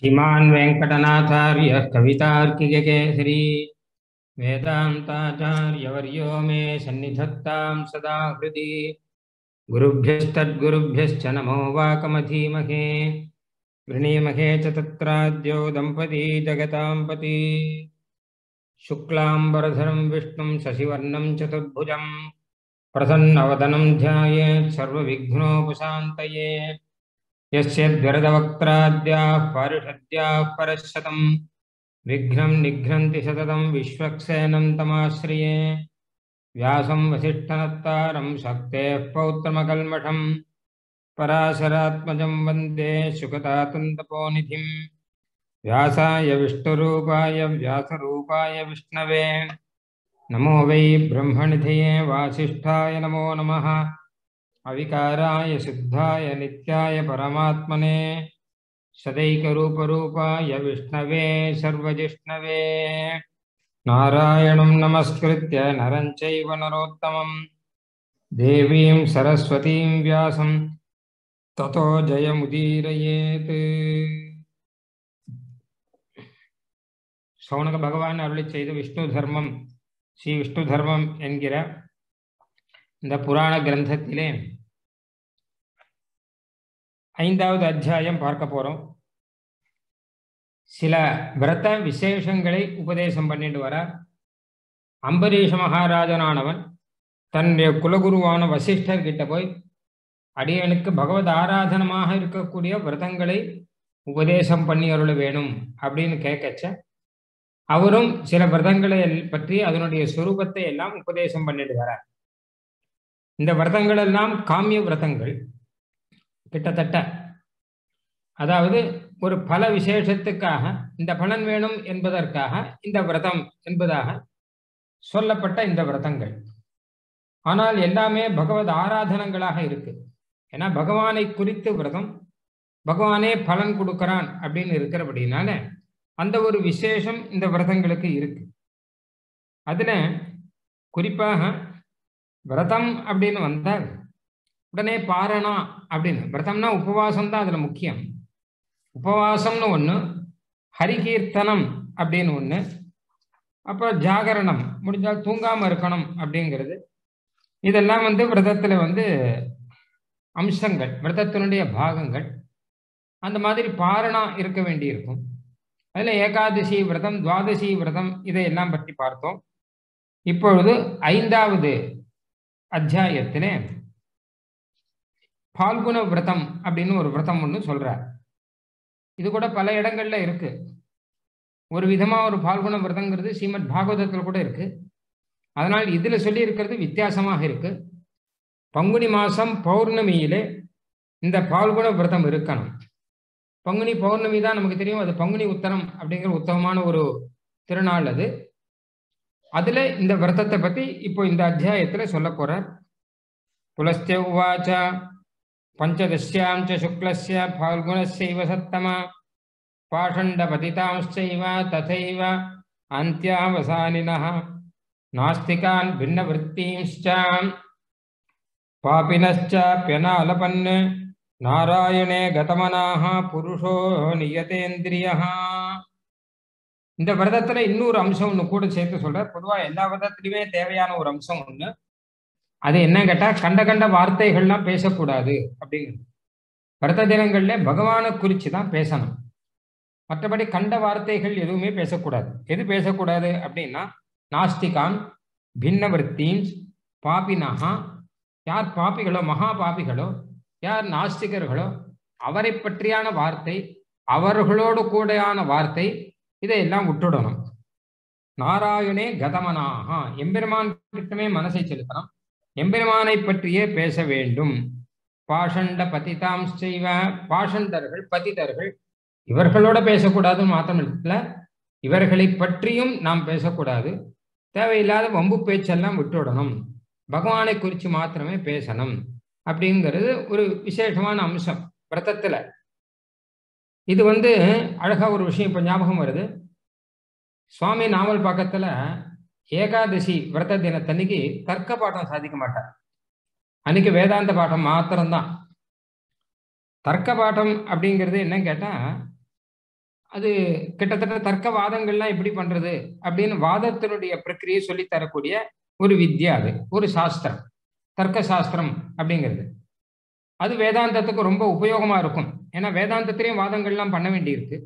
श्रीमान् वेङ्कटनाथार्यः कवितार्किककेसरी वेदान्ताचार्यवर्यो मे सन्निधत्तां सदा हृदि गुरुभ्यस्तद्गुरुभ्यश्च नमो वाकमधीमहे। वृणीमहे च तत्राद्यो दम्पती जगतां पति शुक्लाम्बरधरं विष्णुं शशिवर्णं चतुर्भुजं प्रसन्नवदनं यस्य द्वरदवक्त्राद्याः पारिषद्याः परशतं विघ्नं निघ्नन्ति सततं विश्वक्सेनं तमाश्रिये। व्यासं वसिष्ठनत्तारं शक्तेः पौत्रमकल्मषं पराशरात्मजं वन्दे शुकतातन्तपोनिधिं व्यासाय विष्णुरूपाय व्यासरूपाय विष्णवे। नमो वै ब्रह्मनिधये वासिष्ठाय नमो नमः अविकाराय शुद्धाय नित्याय परमात्मने सदैकरूपरूपाय विष्णवे सर्वजिष्णवे नारायणं नमस्कृत्य नरं चैव नरोत्तमं देवीं सरस्वतीं व्यासं ततो जयमुदीरयेत् சௌனக பகவான் அருளி செய்த விஷ்ணு தர்மம் ஸ்ரீ விஷ்ணு தர்மம் என்கிற இந்த புராண கிரந்தத்திலே ஐந்தாவது அத்தியாயம் பார்க்க போறோம். சில விரத விசேஷங்களை உபதேசம் பண்ணிட்டு வர அம்பரீஷ மகாராஜனானவன் தன்னுடைய குலகுருவான வசிஷ்டர் கிட்ட போய் அடியனுக்கு பகவத் ஆராதனமாக இருக்கக்கூடிய விரதங்களை உபதேசம் பண்ணி அருள வேணும் அப்படின்னு கேட்கச்ச அவரும் சில விரதங்களை பற்றி அதனுடைய சுரூபத்தை எல்லாம் உபதேசம் பண்ணிட்டு வரார். இந்த விரதங்கள் எல்லாம் காமிய விரதங்கள். கிட்டத்தட்ட. அதாவது ஒரு பல விசேஷத்துக்காக இந்த பலன் வேணும் என்பதற்காக இந்த விரதம் என்பதாக சொல்லப்பட்ட இந்த விரதங்கள். ஆனால் எல்லாமே பகவத் ஆராதனங்களாக இருக்கு. ஏன்னா பகவானை குறித்து விரதம் பகவானே பலன் கொடுக்கிறான் அப்படின்னு இருக்கிறபடினால அந்த ஒரு விசேஷம் இந்த விரதங்களுக்கு இருக்கு. அதுல குறிப்பாக விரதம் அப்படின்னு வந்தால் உடனே பாரணா அப்படின்னு. விரதம்னா உபவாசம் தான் அதுல முக்கியம். உபவாசம்னு ஒண்ணு ஹரிகீர்த்தனம் அப்படின்னு ஒண்ணு அப்புறம் ஜாகரணம் முடிஞ்சால் தூங்காம இருக்கணும் அப்படிங்கிறது. இதெல்லாம் வந்து விரதத்துல வந்து அம்சங்கள் விரதத்தினுடைய பாகங்கள். அந்த மாதிரி பாரணா இருக்க வேண்டியிருக்கும். அதுல ஏகாதசி விரதம் துவாதசி விரதம் இதையெல்லாம் பற்றி பார்த்தோம். இப்பொழுது ஐந்தாவது அத்தியாயத்திலே பால்குண விரதம் அப்படின்னு ஒரு விரதம் ஒன்று சொல்றார். இது கூட பல இடங்கள்ல இருக்கு. ஒரு விதமா ஒரு பால்குண விரதங்கிறது ஸ்ரீமத் பாகவதத்தில் கூட இருக்கு. அதனால் இதுல சொல்லி இருக்கிறது வித்தியாசமாக இருக்கு. பங்குனி மாசம் பௌர்ணமியிலே இந்த பால்குண விரதம் இருக்கணும். பங்குனி பௌர்ணமி தான் நமக்கு தெரியும். அது பங்குனி உத்தரம் அப்படிங்கிற உத்தமமான ஒரு திருநாள் அது. அதுல இந்த விரதத்தை பத்தி இப்போ இந்த அத்தியாயத்துல சொல்ல போறார். புலஸ்திய உவாச்ச पंचदश्यां च शुक्लस्य फाल्गुनस्यैव सत्तमा पाषण्डपतितांश्चैव तथैव अन्त्यावसानिनः नास्तिकान् भिन्नवृत्तींश्च पापिनश्च प्यनालपन् நாராயணே கதமனாக புருஷோ நியதேந்திரியः இந்த விரதத்துல இன்னொரு அம்சம் ஒன்று கூட சேர்த்து சொல்ற பொதுவா எல்லா விரதத்திலுமே தேவையான ஒரு அம்சம் ஒன்று அது என்ன கேட்டா கண்ட கண்ட வார்த்தைகள்லாம் பேசக்கூடாது அப்படிங்கிறது. விரத தினங்கள்ல பகவானை குறிச்சு தான் பேசணும். மற்றபடி கண்ட வார்த்தைகள் எதுவுமே பேசக்கூடாது. எது பேசக்கூடாது அப்படின்னா நாஸ்திகான் பின்னவர்த்தீன்ஸ் பாபினஹா யார் பாப்பிகளோ மகா பாப்பிகளோ யார் நாஸ்திகர்களோ அவரை பற்றியான வார்த்தை அவர்களோடு கூடையான வார்த்தை இதையெல்லாம் விட்டுடணும். நாராயணே கதமனாக எம்பெருமான் கிட்டமே மனசை செலுத்தணும். எம்பெருமானை பற்றியே பேச வேண்டும். பாஷண்ட பதிதாம் செய்வ பாஷண்டர்கள் பதிதர்கள் இவர்களோட பேசக்கூடாதுன்னு மாத்திரம் இல்ல. இவர்களை பற்றியும் நாம் பேசக்கூடாது. தேவையில்லாத வம்பு பேச்செல்லாம் விட்டுடணும். பகவானை குறித்து மாத்திரமே பேசணும். அப்படிங்கிறது ஒரு விசேஷமான அம்சம் விரதத்தில். இது வந்து அழகாக ஒரு விஷயம் இப்போ ஞாபகம் வருது. சுவாமி நாவல் பக்கத்தில் ஏகாதசி விரத தினத்தன்னைக்கு தர்க்க பாடம் சாதிக்க மாட்டார். அன்னைக்கு வேதாந்த பாடம் மாத்திரம்தான். தர்க்க பாடம் அப்படிங்கிறது என்னன்னு கேட்டா அது கிட்டத்தட்ட தர்க்க வாதங்கள்லாம் எப்படி பண்றது அப்படின்னு வாதத்தினுடைய பிரக்கிரியை சொல்லி தரக்கூடிய ஒரு வித்யா அது ஒரு சாஸ்திரம். தர்க்க சாஸ்திரம் அப்படிங்கிறது. அது வேதாந்தத்துக்கு ரொம்ப உபயோகமா இருக்கும். ஏன்னா வேதாந்தத்திலையும் வாதங்கள்லாம் பண்ண வேண்டியிருக்கு.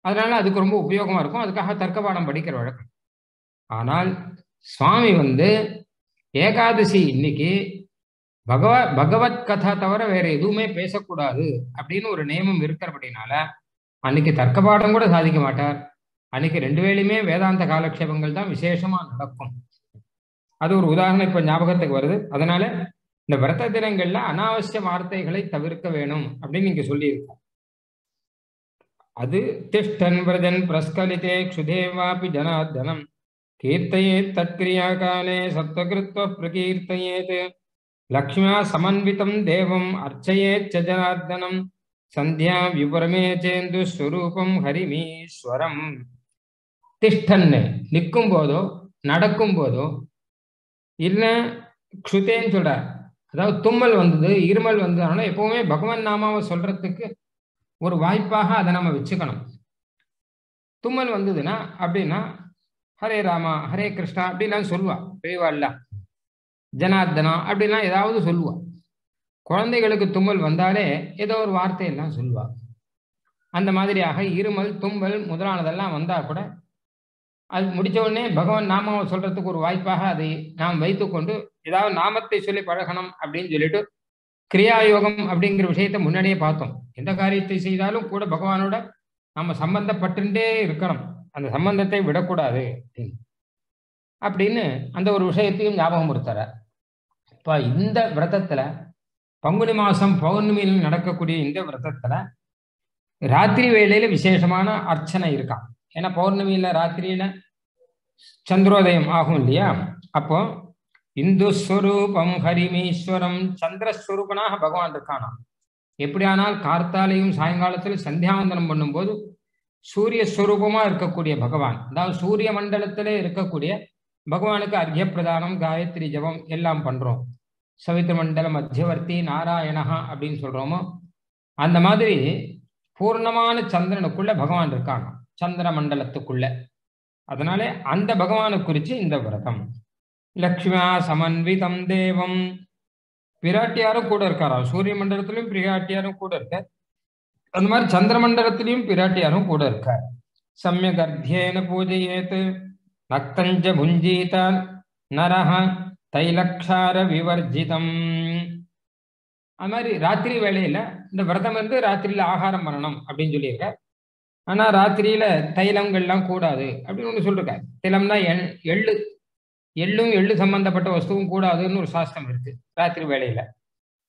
அதனால அதுக்கு ரொம்ப உபயோகமா இருக்கும். அதுக்காக தர்க்க பாடம் படிக்கிற வழக்கம். ஆனால் சுவாமி வந்து ஏகாதசி இன்னைக்கு பகவ பகவத் கதா தவிர வேற எதுவுமே பேசக்கூடாது அப்படின்னு ஒரு நியமம் இருக்கிறபடினால அன்னைக்கு தர்க்க பாடம் கூட சாதிக்க மாட்டார். அன்னைக்கு ரெண்டு வேலையுமே வேதாந்த காலக்ஷேபங்கள் தான் விசேஷமா நடக்கும். அது ஒரு உதாரணம் இப்ப ஞாபகத்துக்கு வருது. அதனால இந்த விரத தினங்கள்ல அனாவசிய வார்த்தைகளை தவிர்க்க வேணும் அப்படின்னு நீங்க சொல்லியிருக்கோம். அது திஷ்டன் விரதன் பிரஸ்கலிதே க்ஷுதேவாபி ஜனார்தனம். கீர்த்தயேத் தத்கிரியா காலே சத்வகிருத்வ பிரகீர்த்தயேத். லக்ஷ்மா சமன்விதம் தேவம் அர்ச்சயேச்ச ஜனார்தனம். சந்தியா விபரமே சேந்து ஸ்வரூபம் ஹரிமீஸ்வரம். திஷ்டன்னு நிற்கும் போதோ நடக்கும் போதோ இல்லை க்ஷுதேன்னு சொல்றார். அதாவது தும்மல் வந்தது இருமல் வந்ததுனால எப்பவுமே பகவான் நாமாவை சொல்றதுக்கு ஒரு வாய்ப்பாக அதை நம்ம வச்சுக்கணும். தும்மல் வந்ததுன்னா அப்படின்னா ஹரே ராமா ஹரே கிருஷ்ணா அப்படிலாம் சொல்லுவா. பெரியவாள்ல ஜனார்தனா அப்படிலாம் ஏதாவது சொல்லுவா. குழந்தைகளுக்கு தும்மல் வந்தாலே ஏதோ ஒரு வார்த்தையெல்லாம் சொல்லுவா. அந்த மாதிரியாக இருமல் தும்மல் முதலானதெல்லாம் வந்தா கூட அது முடிச்ச உடனே பகவான் நாமாவை சொல்றதுக்கு ஒரு வாய்ப்பாக அதை நாம் வைத்துக்கொண்டு ஏதாவது நாமத்தை சொல்லி பழகணும் அப்படின்னு சொல்லிட்டு கிரியாயோகம் அப்படிங்கிற விஷயத்த முன்னாடியே பார்த்தோம். எந்த காரியத்தை செய்தாலும் கூட பகவானோட நம்ம சம்பந்தப்பட்டுட்டே இருக்கணும். அந்த சம்பந்தத்தை விடக்கூடாது. அப்படின்னு அப்படின்னு அந்த ஒரு விஷயத்தையும் ஞாபகம் கொடுத்தார இப்போ இந்த விரதத்துல பங்குனி மாதம் பௌர்ணமியில் நடக்கக்கூடிய இந்த விரதத்தில் ராத்திரி வேளையில் விசேஷமான அர்ச்சனை இருக்கான் ஏன்னா பௌர்ணமியில ராத்திரியில சந்திரோதயம் ஆகும் இல்லையா? அப்போ இந்து ஸ்வரூபம் ஹரிமீஸ்வரம் சந்திரஸ்வரூபனாக பகவான் இருக்கானாம். எப்படியானால் கார்த்தாலையும் சாயங்காலத்தில் சந்தியாவந்தனம் பண்ணும்போது சூரிய ஸ்வரூபமா இருக்கக்கூடிய பகவான். அதாவது சூரிய மண்டலத்திலே இருக்கக்கூடிய பகவானுக்கு அர்க்கிய பிரதானம் காயத்ரி ஜபம் எல்லாம் பண்றோம். சவித்ர மண்டல மத்தியவர்த்தி நாராயணஹா அப்படின்னு சொல்றோமோ அந்த மாதிரி பூர்ணமான சந்திரனுக்குள்ள பகவான் இருக்காங்க. சந்திர மண்டலத்துக்குள்ள. அதனாலே அந்த பகவானை குறிச்சு இந்த விரதம். லக்ஷ்மியா சமன்விதம் தேவம். பிராட்டியாரும் கூட இருக்காராம். சூரிய மண்டலத்திலும் பிராட்டியாரும் கூட இருக்க அந்த மாதிரி சந்திரமண்டலத்திலையும் பிராட்டியாரும் கூட இருக்கார். சமயக் அர்த்தியேன பூஜையேத் நக்தஞ்ச புஞ்சீதான் நரஹ தைலக்ஷார விவர்ஜிதம். அது மாதிரி ராத்திரி வேலையில இந்த விரதம் வந்து ராத்திரியில ஆகாரம் பண்ணணும் அப்படின்னு சொல்லியிருக்க ஆனா ராத்திரியில தைலங்கள்லாம் கூடாது அப்படின்னு ஒண்ணு சொல்லிருக்க தைலம்னா எள் எள்ளு எள்ளும் எள்ளு சம்பந்தப்பட்ட வஸ்துவும் கூடாதுன்னு ஒரு சாஸ்திரம் இருக்கு ராத்திரி வேலையில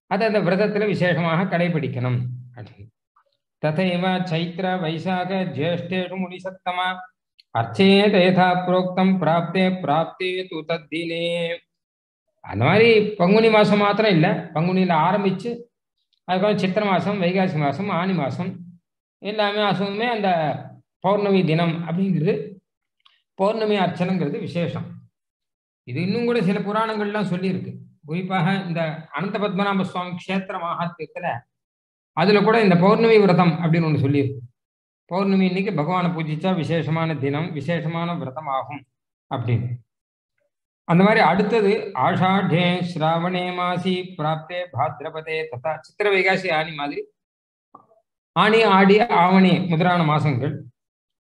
அதை அந்த விரதத்துல விசேஷமாக கடைபிடிக்கணும் அப்படின்னு. ததைவ சைத்திர வைசாக ஜேஷ்டேஷு முனிசத்தமா அர்ச்சேத ஏதா புரோக்தம் பிராப்தே பிராப்தே து தத்தினே அந்த மாதிரி பங்குனி மாசம் மாத்திரம் இல்லை. பங்குனியில ஆரம்பிச்சு அதுக்கப்புறம் சித்திர மாசம் வைகாசி மாசம் ஆனி மாசம் எல்லாமே மாசமுமே அந்த பௌர்ணமி தினம் அப்படிங்கிறது பௌர்ணமி அர்ச்சனைங்கிறது விசேஷம். இது இன்னும் கூட சில புராணங்கள்லாம் சொல்லியிருக்கு. குறிப்பாக இந்த அனந்த பத்மநாப சுவாமி கஷேத்திர மகாத்தியத்துல அதுல கூட இந்த பௌர்ணமி விரதம் அப்படின்னு ஒண்ணு சொல்லியிருக்கு பௌர்ணமி இன்னைக்கு பகவானை பூஜிச்சா விசேஷமான தினம் விசேஷமான விரதம் ஆகும் அப்படின்னு. அந்த மாதிரி அடுத்தது ஆஷாಢே ஸ்ராவணே மாசி பிராப்தே பாத்ரபதே ததா சித்திர வைகாசி ஆணி மாதிரி ஆணி ஆடி ஆவணி முதலான மாசங்கள்.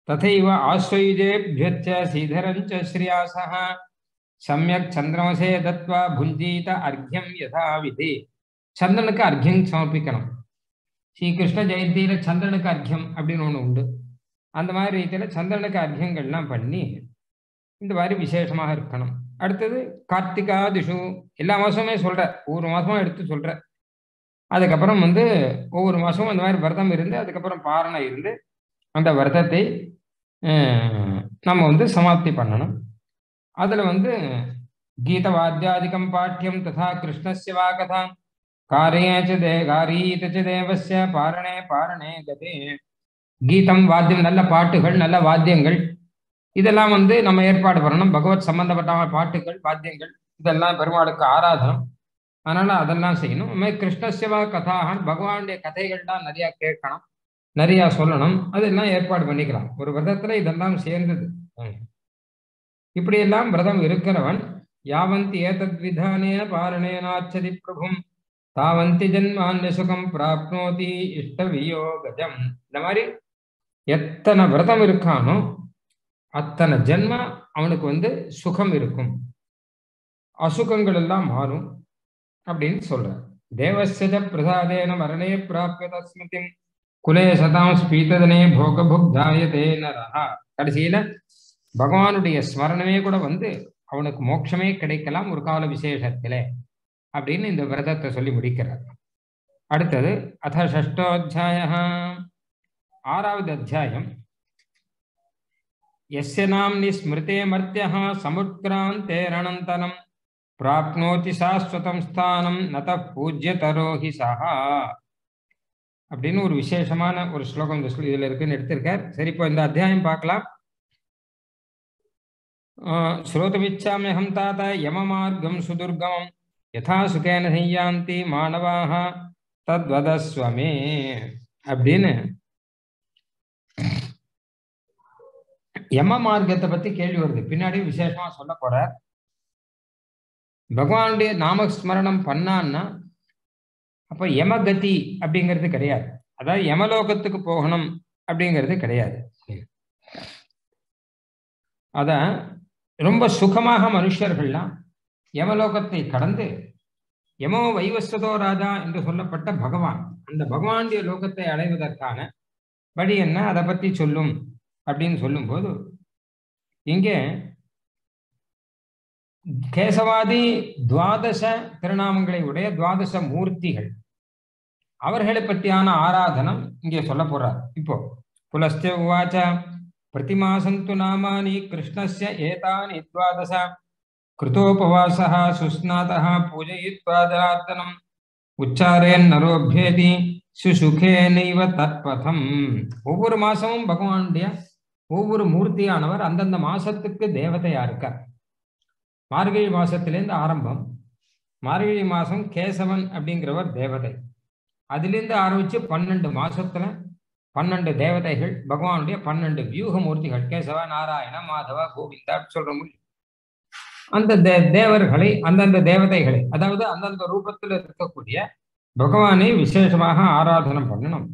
ததைவ ஆஸ்வயுஜேபியச்ச சீதரஞ்ச ஸ்ரீயாசः சமயக் சந்திரமசே தத்வா புஞ்சீத அர்க்யம் யதா விதி. சந்திரனுக்கு அர்க்யம் சமர்ப்பிக்கணும். ஸ்ரீகிருஷ்ண ஜெயந்தியில சந்திரனுக்கு அர்க்கியம் அப்படின்னு ஒன்று உண்டு. அந்த மாதிரி ரீதியில சந்திரனுக்கு அர்க்கியங்கள்லாம் பண்ணி இந்த மாதிரி விசேஷமாக இருக்கணும். அடுத்தது கார்த்திகா திஷு எல்லா மாதமே சொல்ற ஒவ்வொரு மாதமும் எடுத்து சொல்ற. அதுக்கப்புறம் வந்து ஒவ்வொரு மாதமும் அந்த மாதிரி விரதம் இருந்து அதுக்கப்புறம் பாரணை இருந்து அந்த விரதத்தை நம்ம வந்து சமாப்தி பண்ணணும். அதுல வந்து கீத வாத்தியாதிகம் பாட்டியம் ததா கிருஷ்ணஸ்ய வா காரே காரியேச்ச தே காரீத தேவஸ்ய பாரணே பாரணே கதே கீதம் வாத்தியம் நல்ல பாட்டுகள் நல்ல வாத்தியங்கள். இதெல்லாம் வந்து நம்ம ஏற்பாடு பண்ணணும். பகவத் சம்பந்தப்பட்ட பாட்டுகள் வாத்தியங்கள் இதெல்லாம் பெருமாளுக்கு ஆராதனம். அதனால அதெல்லாம் செய்யணும். அது கிருஷ்ணசிவா கதாகன் பகவானுடைய கதைகள் தான் நிறைய கேட்கணும். நிறைய சொல்லணும். அதெல்லாம் ஏற்பாடு பண்ணிக்கலாம் ஒரு விரதத்துல இதெல்லாம் சேர்ந்தது. இப்படியெல்லாம் விரதம் இருக்கிறவன் யாவந்தி ஏதத் விதானே பாரணேனாச்சதி பிரபும். தாவந்தி ஜன்மான்ய சுகம் பிராப்னோதி இஷ்ட வியோகஜம் இந்த மாதிரி எத்தனை விரதம் இருக்கானோ அத்தனை ஜென்ம அவனுக்கு வந்து சுகம் இருக்கும். அசுகங்கள் எல்லாம் மாறும் அப்படின்னு சொல்ற தேவசஜ பிரசாதேன மரணே பிராபிய தஸ்மிதிம் குலே சதாம் ஸ்பீததனே போக புக்தாயதே நரஹா. கடைசியில பகவானுடைய ஸ்மரணமே கூட வந்து அவனுக்கு மோட்சமே கிடைக்கலாம் ஒரு கால விசேஷத்திலே. அப்படின்னு இந்த விரதத்தை சொல்லி முடிக்கிறார். அடுத்தது அத ஷஷ்டோத்தியாய ஆறாவது அத்தியாயம். எஸ்ய நாம்னி ஸ்மிருதே மர்த்தியா சமுத்கிராந்தேரணந்தனம் பிராப்னோதி சாஸ்வதம் ஸ்தானம் நத பூஜ்யதரோஹி சஹா. அப்படின்னு ஒரு விசேஷமான ஒரு ஸ்லோகம் இந்த இதுல இருக்குன்னு எடுத்திருக்கார். சரி இப்போ இந்த அத்தியாயம் பார்க்கலாம். ஸ்ரோதமிச்சாமியகம் தாத யமமார்க்கம் சுதுர்கமம். யதா சுகேன செய்யாந்தி மாணவாக தத்வதஸ்வமே அப்படின்னு யம மார்க்கத்தை பத்தி கேள்வி வருது. பின்னாடி விசேஷமா சொல்ல போற. பகவானுடைய நாமஸ்மரணம் பண்ணான்னா அப்ப யமகதி அப்படிங்கிறது கிடையாது. அதாவது யமலோகத்துக்கு போகணும் அப்படிங்கிறது கிடையாது. அத ரொம்ப சுகமாக மனுஷர்கள்லாம் யமலோகத்தை கடந்து யமோ வைவஸ்வதோ ராஜா என்று சொல்லப்பட்ட பகவான். அந்த பகவானுடைய லோகத்தை அடைவதற்கான வழி என்ன? அதை பத்தி சொல்லும் அப்படின்னு சொல்லும்போது இங்கே கேசவாதி துவாதச திருநாமங்களை உடைய துவாதச மூர்த்திகள் அவர்களை பற்றியான ஆராதனம் இங்கே சொல்ல போறார். இப்போ புலஸ்தே உவாச்ச பிரதிமாசந்து நாமானி கிருஷ்ணஸ்ய ஏதானி துவாதச கிருதோபவாசः சுஸ்நாதः பூஜயித்வா ஜனார்தனம் உச்சாரேன் சுசுகே நெய்வ தற்பதம் ஒவ்வொரு மாசமும் பகவானுடைய ஒவ்வொரு மூர்த்தியானவர் அந்தந்த மாசத்துக்கு தேவதையா இருக்கார் மார்கழி மாசத்திலேருந்து ஆரம்பம். மார்கழி மாசம் கேசவன் அப்படிங்கிறவர் தேவதை. அதிலிருந்து ஆரம்பிச்சு பன்னெண்டு மாசத்துல பன்னெண்டு தேவதைகள் பகவானுடைய பன்னெண்டு வியூக மூர்த்திகள் கேசவ நாராயண மாதவ கோவிந்தா சொல்ற முடியும் அந்த தே தேவர்களை அந்தந்த தேவதைகளை அதாவது அந்தந்த ரூபத்தில் இருக்கக்கூடிய பகவானை விசேஷமாக ஆராதனம் பண்ணணும்.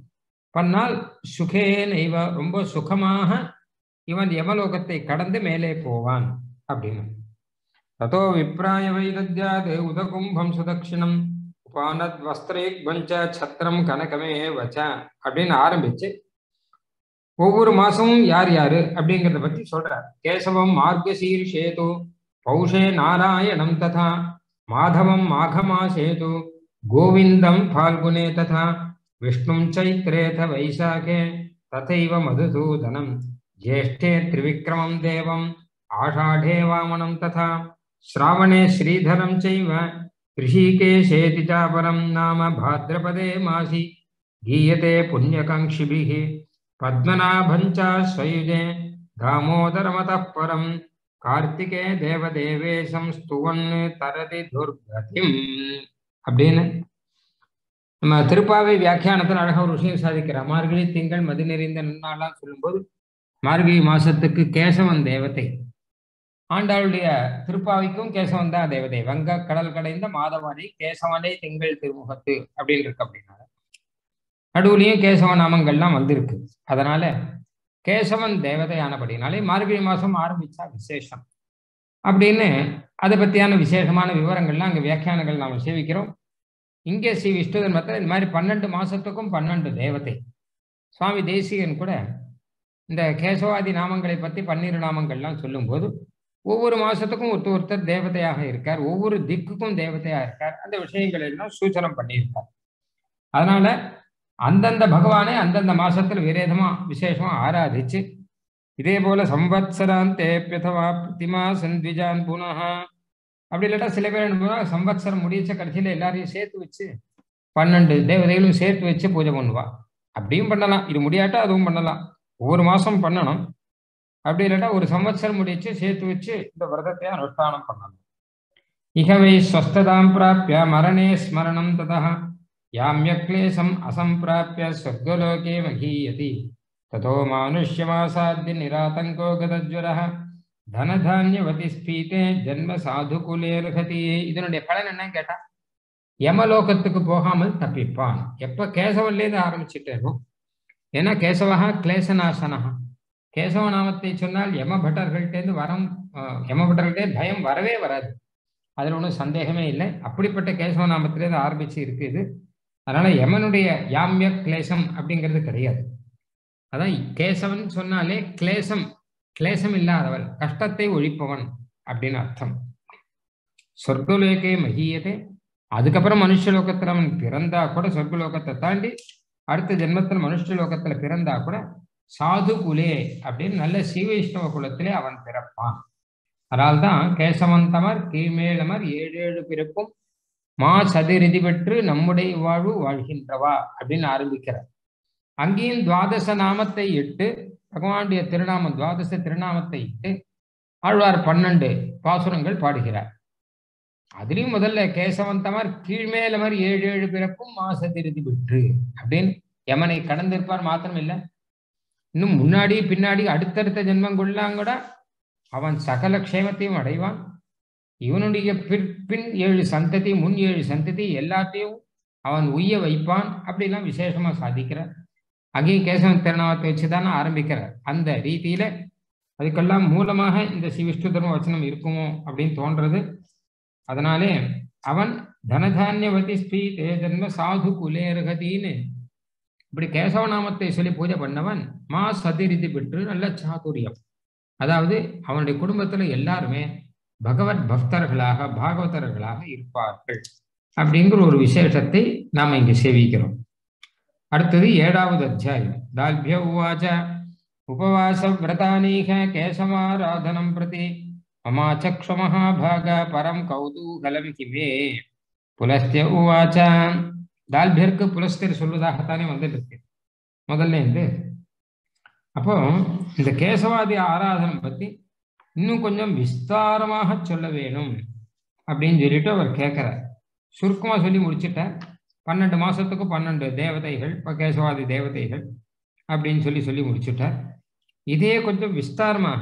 பண்ணால் சுகே நெய்வ ரொம்ப சுகமாக இவன் யமலோகத்தை கடந்து மேலே போவான் அப்படின்னு. ததோ விப்ராய வைதத்யாது உதகும்பம் சுதக்ஷிணம் உபானத் வஸ்திரேக் பஞ்ச சத்திரம் கனகமே வச்ச அப்படின்னு ஆரம்பிச்சு ஒவ்வொரு மாசமும் யார் யாரு அப்படிங்கிறத பத்தி சொல்றார். கேசவம் पौषे नारायणं तथा माधवं माघमासे तु गोविन्दं फाल्गुने तथा विष्णु चैत्रेथ वैशाखे तथा मधुसूदनम ज्येष्ठे त्रिविक्रमं देवम् आषाढे वामनं तथा श्रावणे श्रीधरं चैव ऋषिकेशेति चापरं नाम भाद्रपदे मासि, गीयते पुण्यकाङ्क्षिभिः पद्मनाभञ्च स्वयुजे दामोदरमतः परम्। கார்த்திகே தேவதேவேசம் ஸ்துவன் தரதி துர்கதிம் அப்படின்னு. நம்ம திருப்பாவை வியாக்கியானத்தில் அழகாக ஒரு விஷயம் சாதிக்கிறார் மார்கழி திங்கள் மதி நிறைந்த நன்னாளாம் சொல்லும்போது மார்கழி மாசத்துக்கு கேசவன் தேவதை. ஆண்டாளுடைய திருப்பாவைக்கும் கேசவன் தான் தேவதை. வங்க கடல் கடைந்த மாதவனை கேசவனே திங்கள் திருமுகத்து அப்படின்னு இருக்கு அப்படின்னால நடுவுலையும் கேசவ நாமங்கள்லாம் வந்திருக்கு. அதனால கேசவன் தேவதையானபடினாலே மார்கழி மாதம் ஆரம்பிச்சா விசேஷம். அப்படின்னு அதை பற்றியான விசேஷமான விவரங்கள்லாம் அங்கே வியாக்கியானங்கள் நாம் சேவிக்கிறோம். இங்கே ஸ்ரீ விஷ்ணு தர்மத்தில் இந்த மாதிரி பன்னெண்டு மாதத்துக்கும் பன்னெண்டு தேவதை. சுவாமி தேசிகன் கூட இந்த கேசவாதி நாமங்களை பற்றி பன்னிரு நாமங்கள்லாம் சொல்லும்போது ஒவ்வொரு மாதத்துக்கும் ஒருத்தர் ஒருத்தர் தேவதையாக இருக்கார் ஒவ்வொரு திக்குக்கும் தேவதையாக இருக்கார் அந்த விஷயங்கள் எல்லாம் சூச்சனம் பண்ணியிருக்கார். அதனால அந்தந்த பகவானை அந்தந்த மாசத்துல விரேதமா விசேஷமா ஆராதிச்சு இதே போல சம்வத்சராந்தேப்பியதவா பிரதிமா சந்திஜான் புனகா அப்படி இல்லாட்டா சில பேர் என்ன சம்வத்சரம் முடிச்ச கடைசியில எல்லாரையும் சேர்த்து வச்சு பன்னெண்டு தேவதைகளும் சேர்த்து வச்சு பூஜை பண்ணுவா. அப்படியும் பண்ணலாம். இது முடியாட்டா அதுவும் பண்ணலாம். ஒவ்வொரு மாசம் பண்ணணும். அப்படி இல்லாட்டா ஒரு சம்வத்சரம் முடிச்சு சேர்த்து வச்சு இந்த விரதத்தை அனுஷ்டானம் பண்ணணும். இகவை ஸ்வஸ்ததாம் பிராப்பிய மரணே ஸ்மரணம் ததா யாமியக்லேசம் அசம்பிராப்பிய சொர்க்கலோகே மகீயதி. ததோ மானுஷ்யமாசாத்தி நிராதங்கோ கதஜ்வரः தனதானியவதி ஸ்பீதே ஜன்ம சாதுகுலேர்ஹதி இதனுடைய பலன் என்னன்னு கேட்டா யமலோகத்துக்கு போகாமல் தப்பிப்பான். எப்ப கேசவன்லேருந்து ஆரம்பிச்சுட்டேனோ ஏன்னா கேசவா கிளேசநாசனா கேசவ நாமத்தை சொன்னால் யமபட்டர்கள்டேருந்து வரம் யமபட்டர்கள்டே பயம் வரவே வராது. அதில் ஒன்றும் சந்தேகமே இல்லை. அப்படிப்பட்ட கேசவ நாமத்திலேருந்து ஆரம்பிச்சு இருக்குது. அதனால யமனுடைய யாமிய கிளேசம் அப்படிங்கிறது கிடையாது. அதான் கேசவன் சொன்னாலே கிளேசம் கிளேசம் இல்லாதவன் கஷ்டத்தை ஒழிப்பவன் அப்படின்னு அர்த்தம். சொர்க்கலோகே மகியதே. அதுக்கப்புறம் மனுஷலோகத்துல அவன் பிறந்தா கூட சொர்க்கலோகத்தை தாண்டி அடுத்த ஜென்மத்தில் மனுஷலோகத்துல பிறந்தா கூட சாது குலே அப்படின்னு நல்ல சீவைஷ்ணவ குலத்திலே அவன் பிறப்பான். அதனால்தான் கேசவந்தமர் கீழ்மேளமர் ஏழு ஏழு பிறப்பும் மா சதிரிதி பெற்று நம்முடைய வாழ்வு வாழ்கின்றவா அப்படின்னு ஆரம்பிக்கிறார். அங்கேயும் துவாதச நாமத்தை இட்டு பகவானுடைய திருநாமம் துவாதச திருநாமத்தை இட்டு ஆழ்வார் பன்னெண்டு பாசுரங்கள் பாடுகிறார். அதுலயும் முதல்ல கேசவந்தமர் கீழ்மேலமர் ஏழு ஏழு பிறப்பும் மாசதிருதி விற்று அப்படின்னு யமனை கடந்திருப்பார் மாத்திரம் இல்லை. இன்னும் முன்னாடி பின்னாடி அடுத்தடுத்த ஜென்மங்கொள்ளாம் கூட அவன் சகல க்ஷேமத்தையும் அடைவான். இவனுடைய பின் ஏழு சந்ததி முன் ஏழு சந்ததி எல்லாத்தையும் அவன் உய்ய வைப்பான். அப்படிலாம் விசேஷமா சாதிக்கிறார். அங்கேயும் கேசவன் திருநாமத்தை வச்சுதானே ஆரம்பிக்கிறார். அந்த ரீதியில அதுக்கெல்லாம் மூலமாக இந்த ஸ்ரீ விஷ்ணு தர்ம வச்சனம் இருக்குமோ அப்படின்னு தோன்றது. அதனாலே அவன் தனதானியவதி ஸ்ரீ ஜன்ம சாது குலேர்கதின்னு இப்படி கேசவ நாமத்தை சொல்லி பூஜை பண்ணவன் மா சதிரிதி பெற்று நல்ல சாதுரியம். அதாவது அவனுடைய குடும்பத்துல எல்லாருமே பகவத் பக்தர்களாக பாகவதர்களாக இருப்பார்கள் அப்படிங்கிற ஒரு விசேஷத்தை நாம இங்க சேவிக்கிறோம். அடுத்தது ஏழாவது அத்தியாயம். தால்பிய உவாச்ச உபவாச விரதானீக கேசமாராதனம் பிரதி மமாச்சக்ஷமஹாபாக பரம் கௌதூகலம் கிமே. புலஸ்திய உவாச்ச. தால்பியருக்கு புலஸ்தியர் சொல்வதாகத்தானே வந்துட்டு இருக்கு முதல்ல இருந்து. அப்போ இந்த கேசவாதி ஆராதனம் பத்தி இன்னும் கொஞ்சம் விஸ்தாரமாக சொல்ல வேணும் அப்படின்னு சொல்லிட்டு அவர் கேட்கிறார். சுருக்கமாக சொல்லி முடிச்சுட்டேன். பன்னெண்டு மாசத்துக்கு பன்னெண்டு தேவதைகள் இப்போ கேசவாதி தேவதைகள் அப்படின்னு சொல்லி சொல்லி முடிச்சுட்டார். இதே கொஞ்சம் விஸ்தாரமாக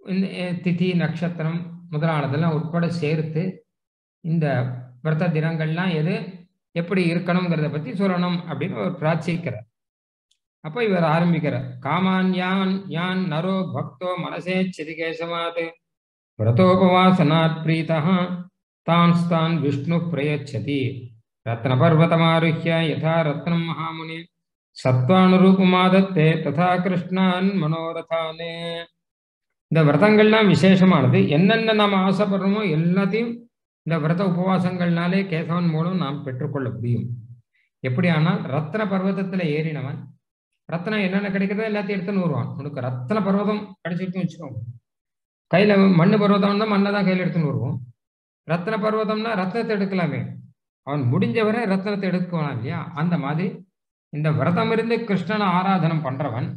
இந்த திதி நட்சத்திரம் முதலானதெல்லாம் உட்பட சேர்த்து இந்த விரத தினங்கள்லாம் எது எப்படி இருக்கணுங்கிறத பற்றி சொல்லணும் அப்படின்னு அவர் பிரார்த்திக்கிறார். அப்ப இவர் ஆரம்பிக்கிறார். காமான் யான் யான் நரோ பக்தோ மனசே சிதிகேசமாத் விரதோபவாசனாத் பிரீதா தான் ஸ்தான் விஷ்ணு பிரயச்சதி. ரத்ன பர்வதமாருஹ்ய யதா ரத்னம் மகாமுனி. சத்வானுரூபமாதத்தே ததா கிருஷ்ணான் மனோரதானே. இந்த விரதங்கள்லாம் விசேஷமானது. என்னென்ன நாம் ஆசைப்படுறோமோ எல்லாத்தையும் இந்த விரத உபவாசங்கள்னாலே கேசவன் மூலம் நாம் பெற்றுக்கொள்ள முடியும். எப்படியானால் ரத்ன பர்வதத்தில் ஏறினவன் ரத்னம் என்னென்ன கிடைக்கிறதோ எல்லாத்தையும் எடுத்துன்னு வருவான் உனக்கு ரத்தன பர்வதம் கிடைச்சிருக்குன்னு வச்சுக்கோங்க. கையில மண்ணு பர்வதம்னா மண்ணை தான் கையில எடுத்துன்னு வருவோம் ரத்தன பர்வதம்னா ரத்னத்தை எடுக்கலாமே. அவன் முடிஞ்சவரை ரத்னத்தை எடுக்கலாம் இல்லையா? அந்த மாதிரி இந்த விரதம் இருந்து கிருஷ்ணனை ஆராதனம் பண்றவன்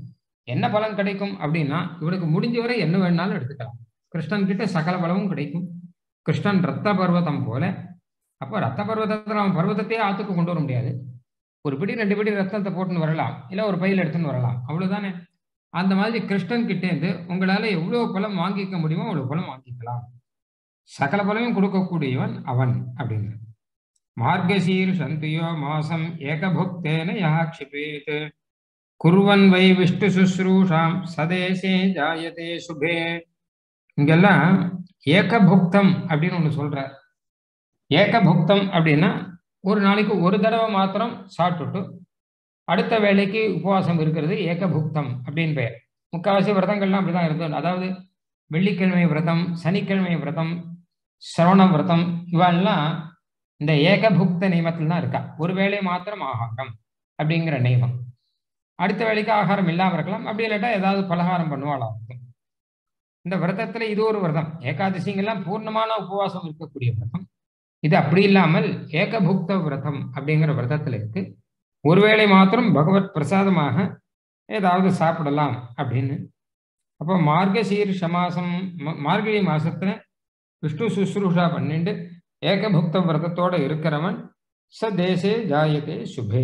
என்ன பலன் கிடைக்கும் அப்படின்னா இவனுக்கு முடிஞ்சவரை என்ன வேணாலும் எடுத்துக்கலாம். கிருஷ்ணன் கிட்ட சகல பலமும் கிடைக்கும். கிருஷ்ணன் ரத்த பர்வதம் போல. அப்போ ரத்த பர்வதத்தில் அவன் பர்வதத்தையே ஆத்துக்கு கொண்டு வர முடியாது. ஒரு பிடி ரெண்டு பிடி ரத்தத்தை போட்டுன்னு வரலாம். இல்லை ஒரு பையில் எடுத்துன்னு வரலாம். அவ்வளவுதானே? அந்த மாதிரி கிருஷ்ணன் கிட்டேருந்து உங்களால எவ்வளவு பலம் வாங்கிக்க முடியுமோ அவ்வளோ பலம் வாங்கிக்கலாம். சகல பலமும் கொடுக்கக்கூடியவன் அவன் அப்படின்னு. மார்கசீர் சந்தியோ மாசம் ஏகபுக்தேன யா க்ஷிபேத் குருவன் வை விஷ்ணு சுஸ்ரூஷாம் சதேசே ஜாயதே சுபே. இங்கெல்லாம் ஏகபுக்தம் அப்படின்னு ஒன்று சொல்ற ஏகபுக்தம் அப்படின்னா ஒரு நாளைக்கு ஒரு தடவை மாத்திரம் சாப்பிட்டுட்டு அடுத்த வேலைக்கு உபவாசம் இருக்கிறது ஏகபுக்தம் அப்படின்னு பெயர். முக்கால்வாசி விரதங்கள்லாம் அப்படிதான் இருந்தது அதாவது வெள்ளிக்கிழமை விரதம் சனிக்கிழமை விரதம் சிரவண விரதம் இவெல்லாம் இந்த ஏகபுக்த நியமத்தில் தான் இருக்கா. ஒரு வேளை மாத்திரம் ஆகாரம் அப்படிங்கிற நியமம். அடுத்த வேலைக்கு ஆகாரம் இல்லாமல் இருக்கலாம். அப்படி இல்லாட்டா ஏதாவது பலகாரம் பண்ணுவாளா இருக்கும். இந்த விரதத்துல இது ஒரு விரதம். ஏகாதசிங்கெல்லாம் பூர்ணமான உபவாசம் இருக்கக்கூடிய விரதம். இது அப்படி இல்லாமல் ஏகபுக்த விரதம் அப்படிங்கிற விரதத்துல இருக்கு. ஒருவேளை மாத்திரம் பகவத் பிரசாதமாக ஏதாவது சாப்பிடலாம் அப்படின்னு. அப்போ மார்கசீர்ஷ மாசம் மார்கழி மாசத்துல விஷ்ணு சுசுரூஷா பண்ணிட்டு ஏகபுக்த விரதத்தோட இருக்கிறவன் ச தேசே ஜாயதே சுபே.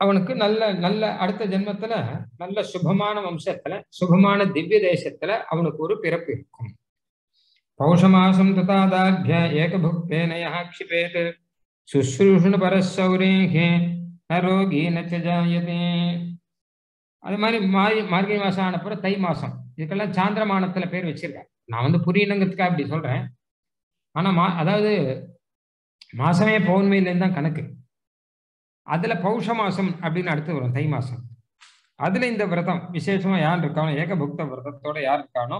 அவனுக்கு நல்ல நல்ல அடுத்த ஜென்மத்துல நல்ல சுபமான வம்சத்துல சுபமான திவ்ய தேசத்துல அவனுக்கு ஒரு பிறப்பு இருக்கும். பௌஷமாசம் ததாதாபிய ஏகபுக்தேனயா க்ஷிபேத் சுஸ்ரூஷண பரசௌரேகே நரோகி நச்ச ஜாயதே அது மாதிரி மாரி மார்கழி மாசம் ஆனப்புறம் தை மாசம். இதுக்கெல்லாம் சாந்திரமானத்துல பேர் வச்சிருக்கேன் நான் வந்து புரியணுங்கிறதுக்காக அப்படி சொல்றேன். ஆனா மா அதாவது மாசமே பௌர்ணமியிலேருந்து தான் கணக்கு. அதுல பௌஷ மாசம் அப்படின்னு அடுத்து வரும் தை மாசம். அதுல இந்த விரதம் விசேஷமா யார் இருக்கானோ ஏகபுக்த விரதத்தோட யார் இருக்கானோ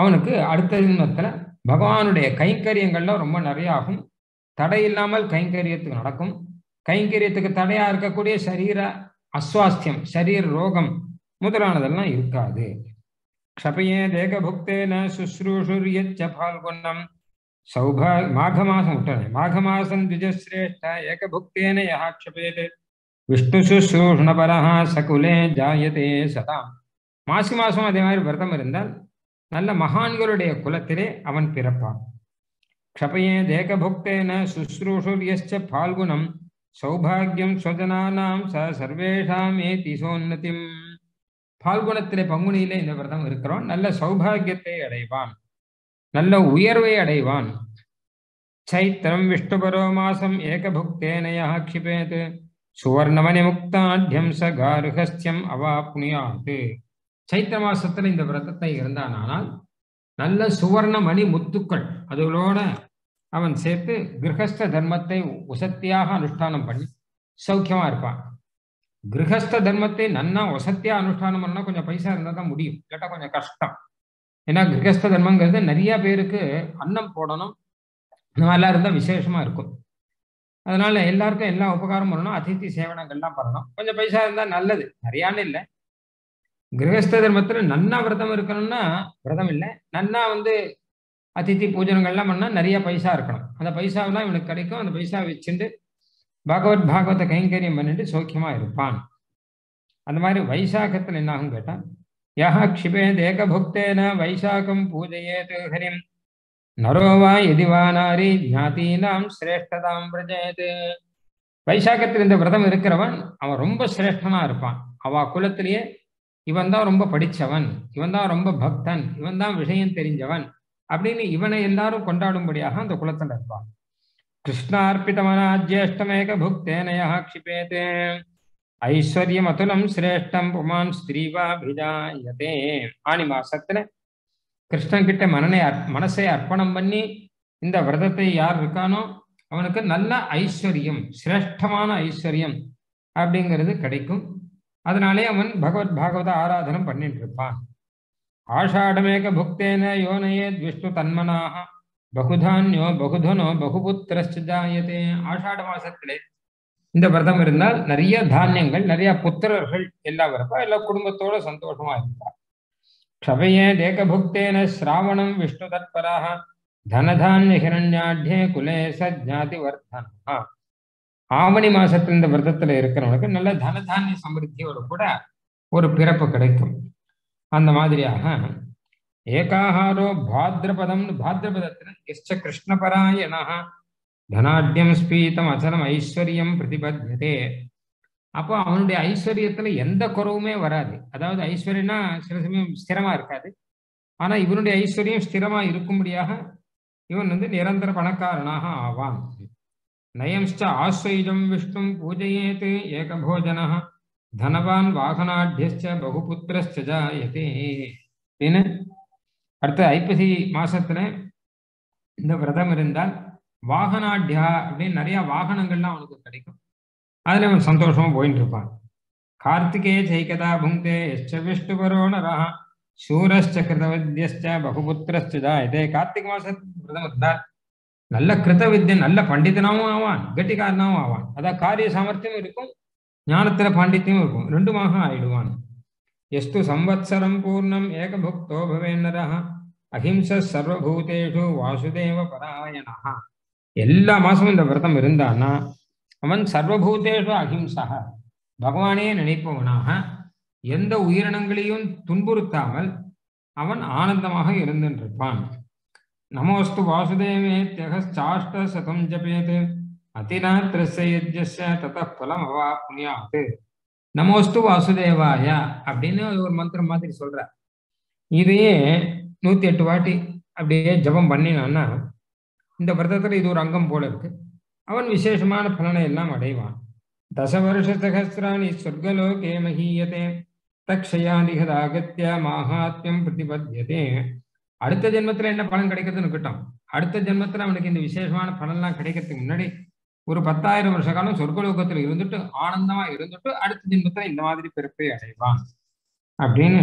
அவனுக்கு அடுத்த ஜென்மத்தில் பகவானுடைய கைங்கரியங்கள்லாம் ரொம்ப நிறைய ஆகும் தடை இல்லாமல் கைங்கரியத்துக்கு நடக்கும். கைங்கரியத்துக்கு தடையா இருக்கக்கூடிய சரீர அஸ்வாஸ்தியம் சரீர ரோகம் முதலானதெல்லாம் இருக்காது. க்ஷபையே தேகபுக்தேன சுஸ்ரூஷுரியச்ச பால்குண்ணம் சௌபா மாக மாசம் விட்டாரு மாக மாசம் த்விஜஸ்ரேஷ்ட ஏகபுக்தேன யா க்ஷபேது விஷ்ணு சுஸ்ரூஷணபரஹா சகுலே ஜாயதே சதாம் மாசி மாசம் அதே மாதிரி விரதம் இருந்தால் நல்ல மகான்களுடைய குலத்திலே அவன் பிறப்பான். க்ஷபையே தேகபுக்தேன சுஸ்ரூஷுரியச்ச பால்குணம் சௌபாகியம் ஸ்வஜனானாம் ச சர்வேஷாம் ஏதி சோன்னதிம் பால்குணத்திலே பங்குனியிலே இந்த விரதம் இருக்கிறோம். நல்ல சௌபாகியத்தை அடைவான். நல்ல உயர்வை அடைவான். சைத்திரம் விஷ்ணுபரோ மாசம் ஏகபுக்தேனயா க்ஷிபேத் சுவர்ணமணி முக்தாட்யம் ச காருகஸ்தியம் அவாப்புனியாத் சைத்திர மாசத்துல இந்த விரதத்தை இருந்தானால் நல்ல சுவர்ண மணி முத்துக்கள் அதுகளோட அவன் சேர்த்து கிரகஸ்த தர்மத்தை உசத்தியாக அனுஷ்டானம் பண்ணி சௌக்கியமா இருப்பான். கிரகஸ்த தர்மத்தை நன்னா வசத்தியா அனுஷ்டானம் பண்ணா கொஞ்சம் பைசா இருந்தா தான் முடியும். இல்லாட்டா கொஞ்சம் கஷ்டம். ஏன்னா கிரகஸ்த தர்மங்கிறது நிறைய பேருக்கு அன்னம் போடணும். இந்த மாதிரிலாம் இருந்தால் விசேஷமா இருக்கும். அதனால எல்லாருக்கும் எல்லா உபகாரம் பண்ணணும். அதித்தி சேவனங்கள்லாம் பண்ணணும். கொஞ்சம் பைசா இருந்தால் நல்லது. நிறையான்னு இல்லை. கிரகஸ்த தர்மத்துல நன்னா விரதம் இருக்கணும்னா விரதம் இல்லை. நன்னா வந்து அதித்தி பூஜனங்கள்லாம் பண்ணால் நிறைய பைசா இருக்கணும். அந்த பைசாவெல்லாம் இவனுக்கு கிடைக்கும். அந்த பைசா வச்சுட்டு பாகவத் பாகவத கைங்கரியம் பண்ணிட்டு சௌக்கியமா இருப்பான். அந்த மாதிரி வைசாகத்தில் என்னாகும் கேட்டா யஹ க்ஷிபேத் வைசாகம் பூஜையேத் ஹரிம் நரோவா எதிவா நாரி ஜாதீனாம் சிரேஷ்டதாம் பிரஜேது வைசாகத்தில் இந்த விரதம் இருக்கிறவன் அவன் ரொம்ப சிரேஷ்டனா இருப்பான். அவ குலத்திலேயே இவன் தான் ரொம்ப படிச்சவன் இவன் தான் ரொம்ப பக்தன் இவன் தான் விஷயம் தெரிஞ்சவன் அப்படின்னு இவனை எல்லாரும் கொண்டாடும்படியாக அந்த குலத்தில் இருப்பான். கிருஷ்ணார்ப்பிதமனாஜ்யேஷ்டமேக புக்தேனயா க்ஷிபேத் ஐஸ்வர்யம் அதுலம் சிரேஷ்டம் புமான் ஸ்திரீவாபிஜாயதே ஆணி மாசத்துல கிருஷ்ணன் கிட்ட மனனை மனசை அர்ப்பணம் பண்ணி இந்த விரதத்தை யார் இருக்கானோ அவனுக்கு நல்ல ஐஸ்வர்யம் சிரேஷ்டமான ஐஸ்வர்யம் அப்படிங்கிறது கிடைக்கும். அதனாலே அவன் பகவத் பாகவத ஆராதனம் பண்ணிட்டு இருப்பான் ஆஷாடமேக புக்தேன யோனயேத் விஷ்ணு தன்மனாக பகுதான்யோ பகுதனோ பகுபுத்திரஸ்ட ஜாயதே. ஆஷாட மாசத்திலே இந்த விரதம் இருந்தால் நிறைய தானியங்கள் நிறைய புத்திரர்கள் எல்லாம் இருப்பா எல்லா குடும்பத்தோட சந்தோஷமா இருப்பா க்ஷபையே தேகபுக்தேன சிராவணம் விஷ்ணு தத்பராக தனதானிய ஹிரண்யாட்யே குலே சஜாதி வர்தனா ஆவணி மாசத்துல இந்த விரதத்துல இருக்கிறவனுக்கு நல்ல தனதானிய சமிருத்தியோடு கூட ஒரு பிறப்பு கிடைக்கும். அந்த மாதிரியாக ஏகாஹாரோ பாத்ரபதம் பாத்ரபதத்துல எச்ச கிருஷ்ணபராயணா தனாட்யம் ஸ்பீதம் அச்சலம் ஐஸ்வர்யம் பிரதிபத்தியதே அப்போ அவனுடைய ஐஸ்வர்யத்துல எந்த குறவுமே வராது. அதாவது ஐஸ்வர்யம்னா சில சமயம் ஸ்திரமா இருக்காது. ஆனா இவனுடைய ஐஸ்வர்யம் ஸ்திரமா இருக்கும்படியாக இவன் வந்து நிரந்தர பணக்காரனாக ஆவான். நயம்ச்ச ஆஸ்வைஜம் விஷ்ணும் பூஜையேத் ஏகபோஜன தனவான் வாகனாட்யச்ச பகுபுத்திரச்ச ஜாயதே. அப்படின்னு அடுத்த ஐப்பசி மாசத்துல இந்த விரதம் இருந்தால் வாகனாட்யா அப்படின்னு நிறைய வாகனங்கள்லாம் அவனுக்கு கிடைக்கும். அதுல அவன் சந்தோஷமா போயிட்டு இருப்பான். கார்த்திகே ஜெய்கதா புங்கே எச்ச விஷ்ணு நரா சூரஸ்ச கிருதவத்யஸ்ச பகுபுத்திரஸ்ச இதே கார்த்திகை மாசத்து விரதம் இருந்தால் நல்ல கிருதவித்யன் நல்ல பண்டிதனாவும் ஆவான் கெட்டிக்காரனாவும் ஆவான். அதான் காரிய சாமர்த்தியம் இருக்கும் ஞானத்துல பாண்டித்தியமும் இருக்கும். ரெண்டுமாக ஆயிடுவான். எஸ்து சம்வத்சரம் பூர்ணம் ஏகபுக்தோ பவேன்னரா அஹிம்ச சர்வபூதேஷு வாசுதேவ பராயணா எல்லா மாசமும் இந்த விரதம் இருந்தான்னா அவன் சர்வபூதேஷு அஹிம்சா பகவானே நினைப்பவனாக எந்த உயிரினங்களையும் துன்புறுத்தாமல் அவன் ஆனந்தமாக இருந்திருப்பான். நமோஸ்து வாசுதேவே தியகாஷ்ட சதம் ஜபேத் அதிராத்திரஸ்ய யஜ்யஸ்ய ததः பலம் நமோஸ்து வாசுதேவாய அப்படின்னு ஒரு மந்திரம் மாதிரி சொல்ற. இதையே நூத்தி எட்டு வாட்டி அப்படியே ஜபம் பண்ணினான்னா இந்த விரதத்துல இது ஒரு அங்கம் போல இருக்கு. அவன் விசேஷமான பலனை எல்லாம் அடைவான். தச வருஷ சகசிராணி சொர்க்கலோகே மகீயதே தக்ஷயாதிகதாகத்திய மாகாத்மியம் பிரதிபத்தியதே அடுத்த ஜென்மத்துல என்ன பலன் கிடைக்கிறதுன்னு இருக்கட்டும் அடுத்த ஜென்மத்துல அவனுக்கு இந்த விசேஷமான பலன்லாம் கிடைக்கிறதுக்கு முன்னாடி ஒரு பத்தாயிரம் வருஷ காலம் சொர்க்கலோகத்துல இருந்துட்டு ஆனந்தமா இருந்துட்டு அடுத்த ஜென்மத்துல இந்த மாதிரி பிறப்பை அடைவான். அப்படின்னு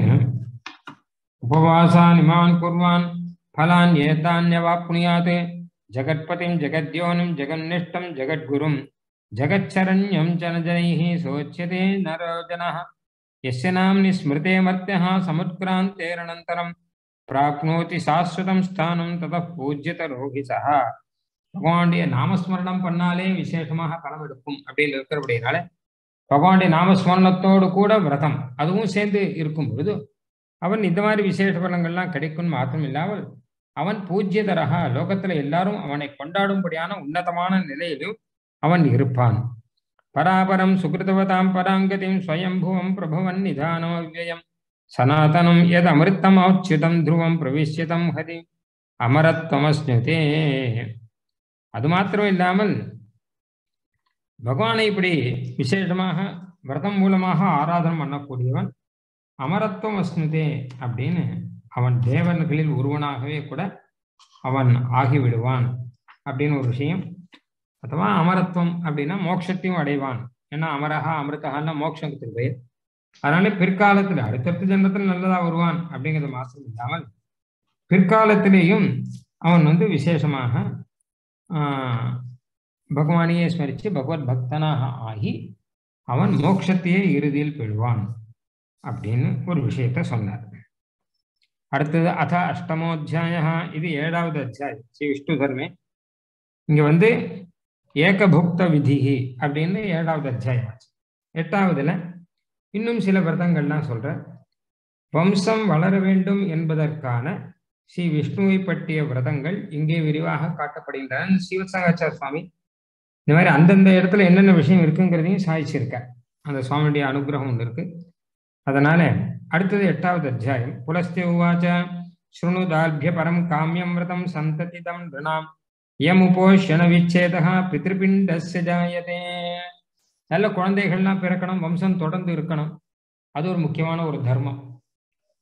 உபவாசான் இமான் குர்வான் பலான் ஏதான்யவா புனியாது ஜகத்பதிம் ஜெகத்யோனும் ஜெகன்னிஷ்டம் ஜெகத்குரும் ஜெகச்சரண்யம் ஜனஜனைஹி சோச்சியதே நரோஜன எஸ்ய நாம்னி ஸ்மிருதே மர்த்தியா சமுத்கிராந்தேரனந்தரம் பிராப்னோதி சாஸ்வதம் ஸ்தானம் தத பூஜ்யத ரோகிசா பகவானுடைய நாமஸ்மரணம் பண்ணாலே விசேஷமாக பலம் எடுக்கும் அப்படின்னு இருக்கிறபடினால பகவானுடைய நாமஸ்மரணத்தோடு கூட விரதம் அதுவும் சேர்ந்து இருக்கும் பொழுது அவன் இந்த மாதிரி விசேஷ பலங்கள்லாம் கிடைக்கும் மாத்திரம் இல்லாமல் அவன் பூஜ்யதரகா லோகத்துல எல்லாரும் அவனை கொண்டாடும்படியான உன்னதமான நிலையிலும் அவன் இருப்பான். பராபரம் சுகிருதவதாம் பராங்கதிம் ஸ்வயம்புவம் பிரபவன் நிதானோ வியம் சனாதனம் எது அமிர்தம் துருவம் பிரவிஷ்யதம் ஹதி அமரத்வமஸ்னுதே அது மாத்திரம் இல்லாமல் பகவானை இப்படி விசேஷமாக விரதம் மூலமாக ஆராதனம் பண்ணக்கூடியவன் அமரத்துவம் அஸ்னுதே அப்படின்னு அவன் தேவன்களில் ஒருவனாகவே கூட அவன் ஆகிவிடுவான் அப்படின்னு ஒரு விஷயம். அதுவா அமரத்துவம் அப்படின்னா மோட்சத்தையும் அடைவான். ஏன்னா அமரகா அமிர்தகான்னா மோட்சத்துக்கு பேர். அதனால பிற்காலத்துல அடுத்தடுத்த ஜென்மத்தில் நல்லதா வருவான் அப்படிங்கிறது மாசம் இல்லாமல் பிற்காலத்திலேயும் அவன் வந்து விசேஷமாக ஆஹ் பகவானையே ஸ்மரித்து பகவத் பக்தனாக ஆகி அவன் மோட்சத்தையே இறுதியில் பெறுவான் அப்படின்னு ஒரு விஷயத்த சொன்னார். அடுத்தது அத அஷ்டமோத்தியாய இது ஏழாவது அத்தியாயம். ஸ்ரீ விஷ்ணு தர்மே இங்க வந்து ஏகபுக்த விதிகி அப்படின்னு ஏழாவது அத்தியாயம் ஆச்சு. எட்டாவதுல இன்னும் சில விரதங்கள்லாம் சொல்கிறேன் வம்சம் வளர வேண்டும் என்பதற்கான ஸ்ரீ விஷ்ணுவை பற்றிய விரதங்கள் இங்கே விரிவாக காட்டப்படுகின்றன. சிவசங்காச்சார சுவாமி இந்த மாதிரி அந்தந்த இடத்துல என்னென்ன விஷயம் இருக்குங்கிறதையும் சாதிச்சிருக்க அந்த சுவாமியுடைய அனுகிரகம் ஒன்று இருக்கு. அதனால அடுத்தது எட்டாவது அத்தியாயம். புலஸ்தே உவாச்ச ஸ்ருணுதால்பிய பரம் காமியம் விரதம் சந்ததிதம் ரிணாம். யமுபோஷண விச்சேதா பித்ருபிண்டஸ்ய ஜாயதே. நல்ல குழந்தைகள்லாம் பிறக்கணும் வம்சம் தொடர்ந்து இருக்கணும். அது ஒரு முக்கியமான ஒரு தர்மம்.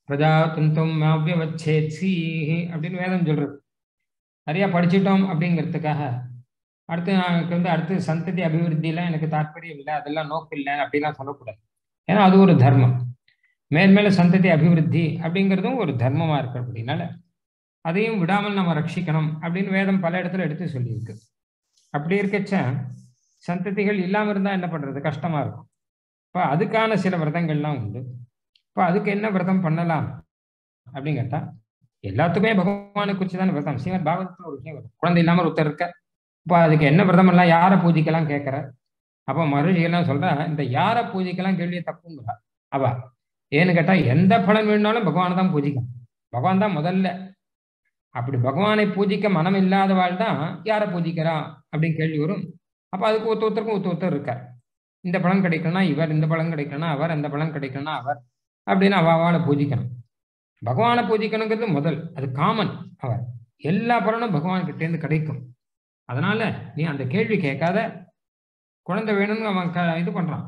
பிரஜா துந்தம் மாவியவச்சேத்சி அப்படின்னு வேதம் சொல்றது. நிறைய படிச்சுட்டோம் அப்படிங்கிறதுக்காக. அடுத்து எனக்கு வந்து அடுத்து சந்ததி அபிவிருத்திலாம் எனக்கு தாற்பயம் இல்லை அதெல்லாம் நோக்கு இல்லை அப்படிலாம் சொல்லக்கூடாது. ஏன்னா அது ஒரு தர்மம். மேல்மேல சந்ததி அபிவிருத்தி அப்படிங்கிறதும் ஒரு தர்மமா இருக்கு அப்படின்னால அதையும் விடாமல் நம்ம ரட்சிக்கணும் அப்படின்னு வேதம் பல இடத்துல எடுத்து சொல்லியிருக்கு. அப்படி இருக்கச்ச சந்ததிகள் இல்லாமல் இருந்தால் என்ன பண்றது? கஷ்டமா இருக்கும். இப்போ அதுக்கான சில விரதங்கள்லாம் உண்டு. இப்போ அதுக்கு என்ன விரதம் பண்ணலாம் அப்படின்னு கேட்டா எல்லாத்துக்குமே பகவானை குறித்து தான் விரதம். ஸ்ரீமத் பாகவதத்தில் ஒரு விஷயம் வரும் குழந்தை இல்லாமல் ஒருத்தர் இருக்க இப்போ அதுக்கு என்ன விரதம் எல்லாம் யாரை பூஜிக்கலாம் கேட்குற அப்போ மருஷிகள்லாம் சொல்றா இந்த யாரை பூஜைக்கெல்லாம் கேள்வியை தப்புங்கிறா. அவ ஏன்னு கேட்டா எந்த பலன் வேணாலும் பகவானை தான் பூஜிக்கும். பகவான் தான் முதல்ல. அப்படி பகவானை பூஜிக்க மனம் இல்லாதவாள் தான் யாரை பூஜிக்கிறா அப்படின்னு கேள்வி வரும். அப்போ அதுக்கு ஒருத்த ஒருத்தருக்கும் ஒருத்த ஒருத்தர் இருக்கார். இந்த பலன் கிடைக்கணும்னா இவர் இந்த பலன் கிடைக்கலனா அவர் அந்த பலன் கிடைக்கலனா அவர் அப்படின்னு அவ அவளை பூஜிக்கணும். பகவானை பூஜிக்கணுங்கிறது முதல் அது காமன் அவர். எல்லா பலனும் பகவான் கிட்டேருந்து கிடைக்கும். அதனால நீ அந்த கேள்வி கேட்காத. குழந்தை வேணும்னு அவன் க இது பண்றான்.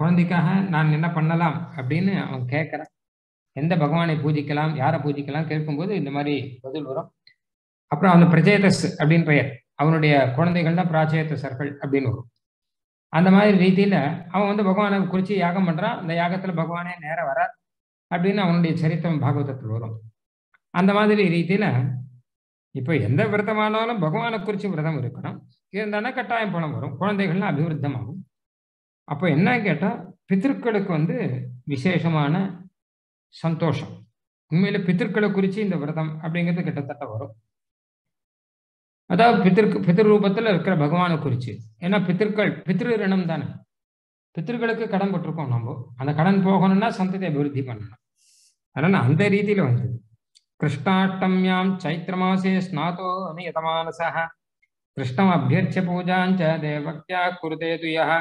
குழந்தைக்காக நான் என்ன பண்ணலாம் அப்படின்னு அவன் கேட்குறான் எந்த பகவானை பூஜிக்கலாம் யாரை பூஜிக்கலாம் கேட்கும்போது இந்த மாதிரி பதில் வரும். அப்புறம் அந்த பிரஜேதஸ் அப்படின்னு பெயர். அவனுடைய குழந்தைகள் தான் பிராச்சேதசர்கள் அப்படின்னு வரும். அந்த மாதிரி ரீதியில அவன் வந்து பகவானை குறித்து யாகம் பண்றான். அந்த யாகத்துல பகவானே நேரம் வரார் அப்படின்னு அவனுடைய சரித்திரம் பாகவதத்தில் வரும். அந்த மாதிரி ரீதியில இப்போ எந்த விரதமானாலும் பகவானை குறித்து விரதம் இருக்கணும். இருந்தானா கட்டாயம் பணம் வரும். குழந்தைகள்லாம் அபிவிருத்தமாகும். அப்போ என்ன கேட்டால் பித்திருக்களுக்கு வந்து விசேஷமான சந்தோஷம். உண்மையில பித்திருக்களை குறித்து இந்த விரதம் அப்படிங்கிறது கிட்டத்தட்ட வரும். அதாவது பித்திருக்கு பித்திரு ரூபத்துல இருக்கிற பகவானை குறிச்சு ஏன்னா பித்திருக்கள் பித்திரு ரிணம் தானே பித்திருக்களுக்கு கடன் பட்டிருக்கோம் நம்ம அந்த கடன் போகணும்னா சந்ததி அபிவிருத்தி பண்ணணும் அதனால அந்த ரீதியில வந்தது கிருஷ்ணாஷ்டமியாம் சைத்திர மாசே ஸ்நாதோ நியதமானசா கிருஷ்ணம் அபியர்ச்சிய பூஜாஞ்ச தேவக்யா குருதே துயः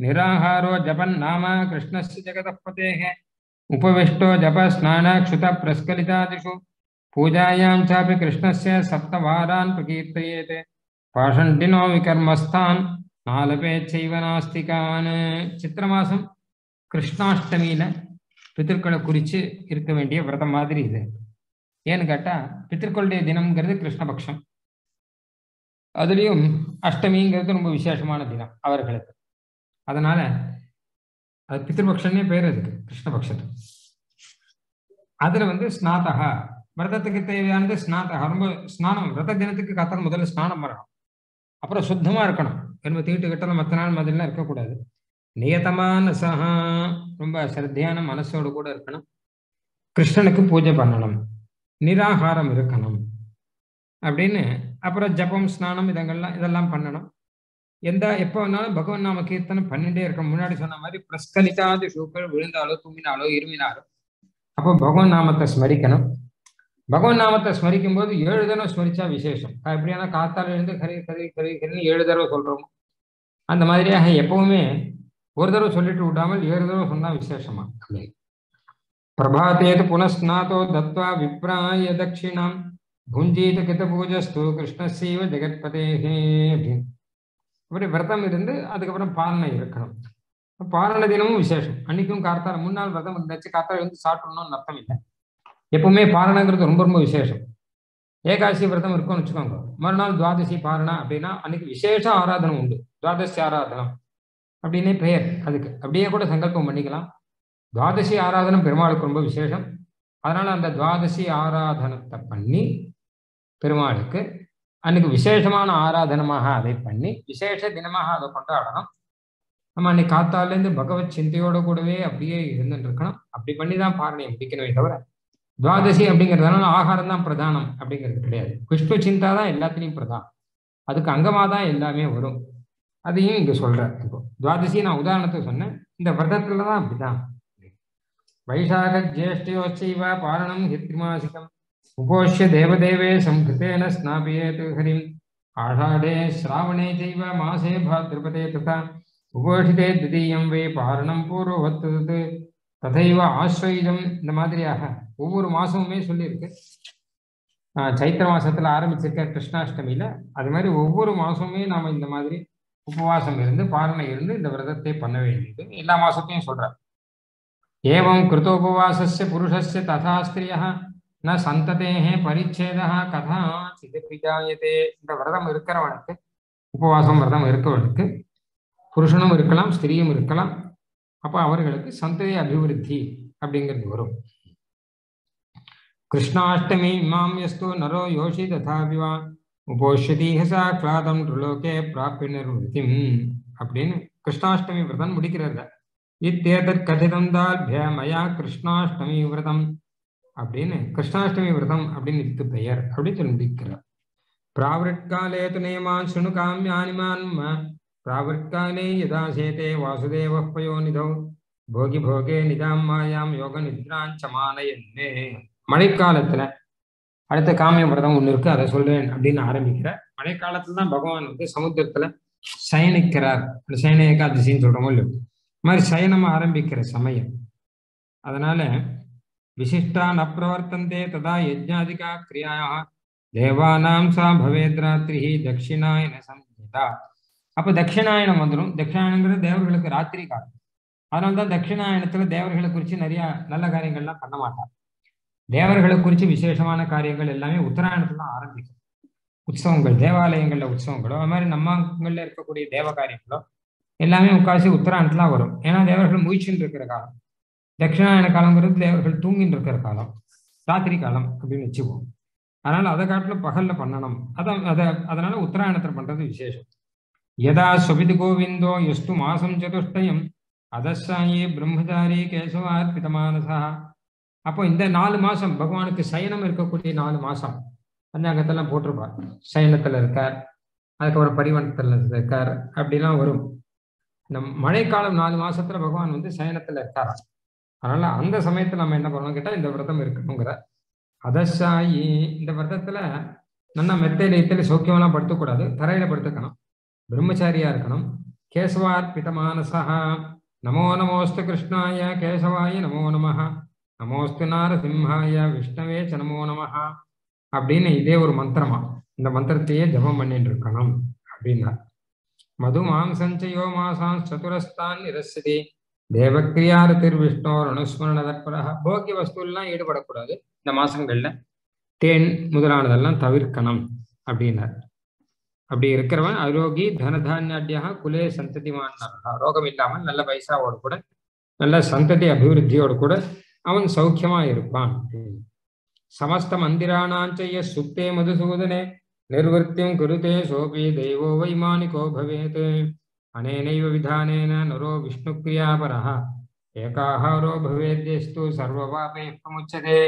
நிராகாரோ ஜபன்னாம கிருஷ்ணஸ்ய ஜெகதப்பதேः उपविष्टो जपस्नानक्षुतप्रस्खलितादिषु पूजायां चापि कृष्णस्य सप्तवारान् प्रकीर्तयेत् पाषण्डिनो विकर्मस्थान् नालपेच्छैव नास्तिकान् சித்திரமாசம் கிருஷ்ணாஷ்டமியில பித்திருக்களை குறித்து இருக்க வேண்டிய விரதம் மாதிரி இது ஏன்னு கேட்டா பித்திருக்களுடைய தினம்ங்கிறது கிருஷ்ணபக்ஷம் அதுலேயும் அஷ்டமிங்கிறது ரொம்ப விசேஷமான தினம் அவர்களுக்கு அதனால அது பித்திருபக்ஷன்னே பேர் அதுக்கு கிருஷ்ணபக்ஷத்துக்கு அதுல வந்து ஸ்நாதகா விரதத்துக்கு தேவையானது ஸ்நாதகா ரொம்ப ஸ்நானம் விரத தினத்துக்கு காத்தால் முதல்ல ஸ்நானம் வரணும் அப்புறம் சுத்தமா இருக்கணும். ரொம்ப தீட்டு கட்டலாம் மற்ற நாள் மாதிரிலாம் இருக்கக்கூடாது. நியதமான சகா ரொம்ப சிரத்தையான மனசோடு கூட இருக்கணும். கிருஷ்ணனுக்கு பூஜை பண்ணணும். நிராகாரம் இருக்கணும். அப்படின்னு அப்புறம் ஜபம் ஸ்நானம் இதங்கள்லாம் இதெல்லாம் பண்ணணும். எந்த எப்போ வேணாலும் பகவான் நாம கீர்த்தனம் பண்ணிட்டே இருக்கணும். முன்னாடி சொன்ன மாதிரி பிரஸ்கலித்தாது ஷூக்கள் விழுந்தாலோ தூங்கினாலோ இருமினாலோ அப்போ பகவான் நாமத்தை ஸ்மரிக்கணும். பகவான் நாமத்தை ஸ்மரிக்கும் போது ஏழு தடவை ஸ்மரிச்சா விசேஷம். எப்படியான காத்தால எழுந்து கரி கரி கரி கரின்னு ஏழு தடவை சொல்றோமோ. அந்த மாதிரியாக எப்பவுமே ஒரு தடவை சொல்லிட்டு விடாமல் ஏழு தடவை சொன்னா விசேஷமா? அப்படி பிரபாத்தேது புனஸ்நாதோ தத்வா விப்ராய தட்சிணாம். புஞ்சீத கித பூஜஸ்து கிருஷ்ணசீவ ஜெகத்பதேகே அப்படின்னு. இப்படி விரதம் இருந்து அதுக்கப்புறம் பாலனை இருக்கணும் பாலன தினமும் விசேஷம். அன்னைக்கும் கார்த்தால முன்னாள் விரதம் இருந்தாச்சு. கார்த்தால வந்து சாப்பிடணும்னு அர்த்தம் இல்லை. எப்பவுமே பாரணங்கிறது ரொம்ப ரொம்ப விசேஷம். ஏகாசி விரதம் இருக்கும்னு வச்சுக்கோங்க. மறுநாள் துவாதசி பாரணா அப்படின்னா அன்னைக்கு விசேஷ ஆராதனம் உண்டு. துவாதசி ஆராதனம் அப்படின்னே பெயர் அதுக்கு. அப்படியே கூட சங்கல்பம் பண்ணிக்கலாம். துவாதசி ஆராதனம் பெருமாளுக்கு ரொம்ப விசேஷம். அதனால அந்த துவாதசி ஆராதனத்தை பண்ணி பெருமாளுக்கு அன்னைக்கு விசேஷமான ஆராதனமாக அதை பண்ணி விசேஷ தினமாக அதை கொண்டாடணும். நம்ம அன்னைக்கு காத்தாலேருந்து பகவத் சிந்தையோட கூடவே அப்படியே இருந்துட்டு இருக்கணும். அப்படி பண்ணி தான் பாரணையை முடிக்கணுமே தவிர துவாதசி அப்படிங்கிறதுனால ஆகாரம் தான் பிரதானம் அப்படிங்கிறது கிடையாது. விஷ்ணு சிந்தா தான் எல்லாத்துலேயும் பிரதானம். அதுக்கு அங்கமாக தான் எல்லாமே வரும். அதையும் இங்கே சொல்றேன் இப்போ துவாதசி நான் உதாரணத்துக்கு சொன்னேன். இந்த விரதத்தில் தான் அப்படிதான். வைசாக ஜேஷ்டயோச்சைவ பாரணம் ஹித்ரிமாசிகம் உபோஷ்ய தேவதேவே சம்கிருத்தேன ஸ்நாபியேத் ஹரிம். ஆஷாடே ஸ்ராவணே செய்வ மாசே பாத்ருபதே ததா. உபோஷிதே திதீயம் வே பாரணம் பூர்வவத்து ததைவ ஆஸ்வயுதம் இந்த மாதிரியாக ஒவ்வொரு மாசமுமே சொல்லியிருக்கு. சைத்திர மாசத்துல ஆரம்பிச்சிருக்க கிருஷ்ணாஷ்டமியில அது மாதிரி ஒவ்வொரு மாசமுமே நாம இந்த மாதிரி உபவாசம் இருந்து பாரணை இருந்து இந்த விரதத்தை பண்ண வேண்டியது. எல்லா மாசத்தையும் சொல்ற ஏவம் கிருத்தோபவாசஸ்ய புருஷஸ்ய ததா ஸ்திரியா ந சந்ததேகே பரிச்சேதா கதா சிதப்பிஜாயதே இந்த விரதம் இருக்கிறவனுக்கு உபவாசம் விரதம் இருக்கவனுக்கு புருஷனும் இருக்கலாம் ஸ்திரியும் இருக்கலாம் அப்போ அவர்களுக்கு சந்ததி அபிவிருத்தி அப்படிங்கிறது வரும். கிருஷ்ணாஷ்டமி இமாம் எஸ்து நரோ யோஷி ததாபிவா ஹசா கிளாதம் ருலோகே பிராப்பி நிர்வൃத்திம் அப்படின்னு கிருஷ்ணாஷ்டமி விரதம் முடிக்கிறார். இத்தேதற் கதிதம் தால்பிய மயா கிருஷ்ணாஷ்டமி விரதம் அப்படின்னு கிருஷ்ணாஷ்டமி விரதம் அப்படின்னு இதுக்கு பெயர் அப்படின்னு சொல்லி முடிக்கிறார். பிராவிற்காலே து நேமான் சுணு காமியானிமான் பிராவிற்காலே யதா சேதே வாசுதேவ பயோநிதௌ போகி போகே நிதாம் மாயாம் யோக நித்ராஞ்சமானயன்னே மழைக்காலத்துல அடுத்த காமிய விரதம் ஒண்ணு இருக்கு அதை சொல்றேன் அப்படின்னு ஆரம்பிக்கிற மழைக்காலத்துல தான் பகவான் வந்து சமுத்திரத்துல சயனிக்கிறார். சயன ஏகாதசின்னு சொல்றோமோ இல்லையோ? மாதிரி சயனம் ஆரம்பிக்கிற சமயம். அதனால விசிஷ்டா ந பிரவர்த்தந்தே ததா யஜ்ஞாதிகா கிரியா தேவானாம் சா பவேத் ராத்திரி தட்சிணாயன சம்ஹிதா. அப்ப தட்சிணாயனம் வந்துடும் தட்சிணாயனங்கிறது தேவர்களுக்கு ராத்திரி காலம். அதனால்தான் தட்சிணாயனத்துல தேவர்களை குறித்து நிறைய நல்ல காரியங்கள்லாம் பண்ண மாட்டார். தேவர்களை குறித்து விசேஷமான காரியங்கள் எல்லாமே உத்தராயணத்துல தான் ஆரம்பிக்கும். உற்சவங்கள் தேவாலயங்கள்ல உற்சவங்களோ அது மாதிரி நம்மங்கள்ல இருக்கக்கூடிய தேவ காரியங்களோ எல்லாமே முக்காசி உத்தராயணத்துல வரும். ஏன்னா தேவர்கள் முயற்சின்னு இருக்கிற காலம். தட்சிணாயன காலங்கிறது தேவர்கள் தூங்கின்னு இருக்கிற காலம். ராத்திரி காலம் அப்படின்னு வச்சுக்குவோம். அதனால அதை காட்டிலும் பகல்ல பண்ணணும். அதான் அதை அதனால உத்தராயணத்துல பண்றது விசேஷம். यदा சுபிதி கோவிந்தோ எஸ்து மாசம் சதுஷ்டயம் அதசாயி பிரம்மச்சாரி கேசவார்பிதமானசா அப்போ இந்த நாலு மாசம் பகவானுக்கு சயனம் இருக்கக்கூடிய நாலு மாசம். பஞ்சாங்கத்தெல்லாம் போட்டிருப்பார். சயனத்துல இருக்கார் அதுக்கப்புறம் பரிவனத்துல இருக்கார் அப்படிலாம் வரும். இந்த மழைக்காலம் நாலு மாசத்துல பகவான் வந்து சயனத்துல இருக்காரா? அதனால அந்த சமயத்துல நம்ம என்ன பண்ணணும் கேட்டா இந்த விரதம் இருக்கணுங்கிற. அதசாயி இந்த விரதத்துல நல்லா மெத்தையில இத்தல சௌக்கியமெல்லாம் படுத்தக்கூடாது தரையில படுத்துக்கணும். பிரம்மச்சாரியா இருக்கணும். கேசவார்பித மானசா நமோ நமோஸ்து கிருஷ்ணாய கேசவாய நமோ நம நமோஸ்து நாரசிம்ஹாய விஷ்ணவே ச நமோ நம அப்படின்னு இதே ஒரு மந்திரமா. இந்த மந்திரத்தையே ஜபம் பண்ணிட்டு இருக்கணும் அப்படின்னா. மது மாம்சஞ்சயோ மாசான் சதுரஸ்தான் நிரசதி தேவக்கிரியாரத்திர் திருவிஷ்ணோர் அனுஸ்மரண தற்பரக போக்கிய வஸ்துலாம் ஈடுபடக்கூடாது. இந்த மாசங்கள்ல. தேன் முதலானதெல்லாம் தவிர்க்கணும் அப்படின்னார். அப்படி இருக்கிறவன் அரோகி தனதானியாட்டியா குலே சந்ததிமான் ரோகம் இல்லாமல் நல்ல பைசாவோடு கூட நல்ல சந்ததி அபிவிருத்தியோடு கூட அவன் சௌக்கியமா இருப்பான் சமஸ்த மந்திராணாஞ்சய சுத்தே மதுசூதனே நிர்வத்தியம் குருதே சோபி தெய்வோ வைமானிகோ பவேத் அனேனைவ விதானேன நரோ விஷ்ணுக்கிரியாபரः ஏகாஹாரோ பவேத்யஸ்து சர்வபாபை பிரமுச்சதே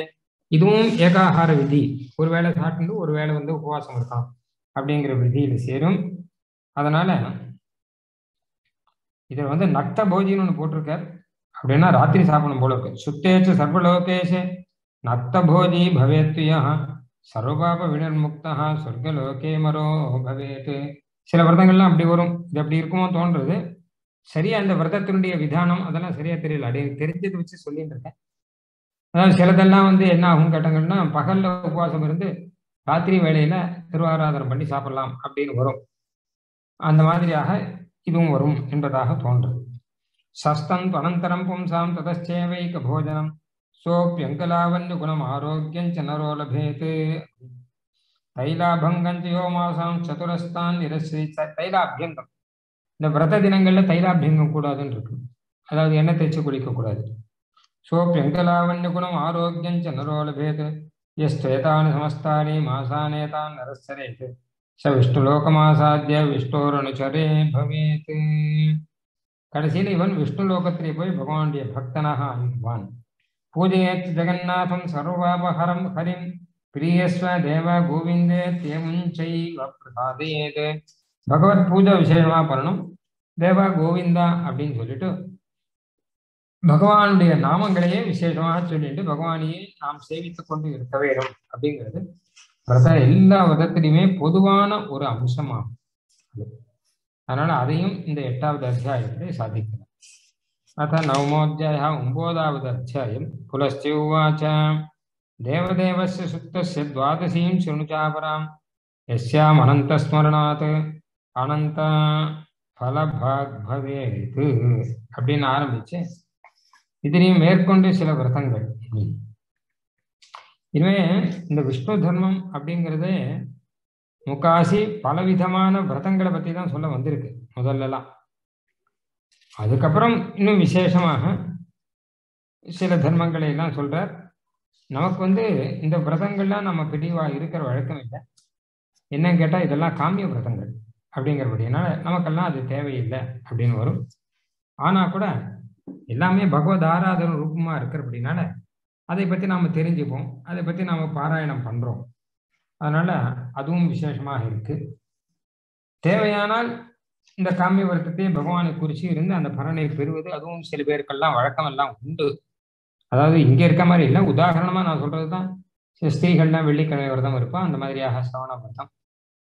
இதுவும் ஏகாகார விதி ஒரு வேளை சாப்பிட்டு ஒரு வேளை வந்து உபவாசம் இருக்கலாம் அப்படிங்கிற விதியில சேரும். அதனால இதில் வந்து நக்த போஜின்னு ஒன்று போட்டிருக்கார். அப்படின்னா ராத்திரி சாப்பிடணும் போல இருக்கு. சுத்தேச்சு சர்வலோகேஷே நக்த போஜி பவேத்துயா சர்வபாப வினிர்முக்தா சொர்க்கலோகே மரோ பவேத்து. சில விரதங்கள்லாம் அப்படி வரும். இது அப்படி இருக்குமோ தோன்றது. சரியா அந்த விரதத்தினுடைய விதானம் அதெல்லாம் சரியா தெரியல. அப்படி எனக்கு தெரிஞ்சதை வச்சு சொல்லிட்டு இருக்கேன். அதாவது சிலதெல்லாம் வந்து என்ன ஆகும் கேட்டாங்கன்னா பகல்ல உபவாசம் இருந்து ராத்திரி வேளையில திருவாராதனம் பண்ணி சாப்பிடலாம் அப்படின்னு வரும். அந்த மாதிரியாக இதுவும் வரும் என்பதாக தோன்று சஸ்தம் துவனந்தரம் பும்சாம் ததச்சேவைக போஜனம். சோப்பியங்கலாவன்ய குணம் ஆரோக்கியம் நரோ லபேத் தைலாபங்கஞ்சயோ மாசாம் சதுரஸ்தான் நிரசி தைலாபியங்கம். இந்த விரத தினங்கள்ல தைலாபியங்கம் கூடாதுன்னு இருக்கு. அதாவது எண்ணெய் தேய்ச்சி குளிக்க கூடாது சோப்பியங்கலாவன்ய குணம் ஆரோக்கியம் நரோ லபேத் எஸ்வேதானி சமஸ்தானி மாசானேதான் நரசரேத் ச விஷ்ணுலோகமாசாத்திய விஷ்ணோரனுச்சரே பவேத் கடைசியில் இவன் விஷ்ணு லோகத்திலே போய் பகவானுடைய பக்தனாக ஆகிடுவான் பூஜையேத் ஜெகநாதம் சர்வாபஹரம் ஹரிம் பிரியஸ்வ தேவ கோவிந்தே தேமுஞ்சைவ பிரசாதேத் பகவத் பூஜை விசேஷமா பண்ணணும் தேவா கோவிந்தா அப்படின்னு சொல்லிட்டு பகவானுடைய நாமங்களையே விசேஷமாக சொல்லிட்டு பகவானையே நாம் சேவித்துக் கொண்டு இருக்க வேண்டும் அப்படிங்கிறது. விரத எல்லா விதத்திலையுமே பொதுவான ஒரு அம்சமாகும். அதனால அதையும் இந்த எட்டாவது அத்தியாயத்திலே சாதிக்கிறார் அத்த நவமோத்தியாய ஒன்பதாவது அத்தியாயம். புலஸ்தி உவாச்ச. தேவதேவஸ்ய சுத்தஸ்ய துவாதசீம் சுணுச்சாபராம் எஸ்யாம் அனந்தஸ்மரணாத். அனந்த பலபாக் பவேத். அப்படின்னு ஆரம்பிச்சு இதனையும் மேற்கொண்டு சில விரதங்கள். இனிமே இந்த விஷ்ணு தர்மம் அப்படிங்கிறது முக்காசி பலவிதமான விரதங்களை பத்தி தான் சொல்ல வந்திருக்கு முதல்லலாம். அதுக்கப்புறம் இன்னும் விசேஷமாக சில தர்மங்களை எல்லாம் சொல்றார். நமக்கு வந்து இந்த விரதங்கள்லாம் நம்ம பிரிவா இருக்கிற வழக்கம் இல்லை. என்னன்னு கேட்டா இதெல்லாம் காமிய விரதங்கள் அப்படிங்கிறபடினால நமக்கெல்லாம் அது தேவையில்லை அப்படின்னு வரும். ஆனா கூட எல்லாமே பகவத் ஆராதன ரூபமா இருக்கிறபடினால அதை பத்தி நாம தெரிஞ்சுப்போம். அதை பத்தி நாம பாராயணம் பண்றோம். அதனால அதுவும் விசேஷமாக இருக்கு. தேவையானால் இந்த காமிய விரதத்தையே பகவானை குறிச்சு இருந்து அந்த பலனை பெறுவது அதுவும் சில பேருக்கெல்லாம் வழக்கம் எல்லாம் உண்டு. அதாவது இங்க இருக்க மாதிரி இல்லை. உதாரணமா நான் சொல்றதுதான். சில ஸ்திரீகள்லாம் வெள்ளிக்கிழமை விரதம் இருப்பா. அந்த மாதிரியாக சிரவண விரதம்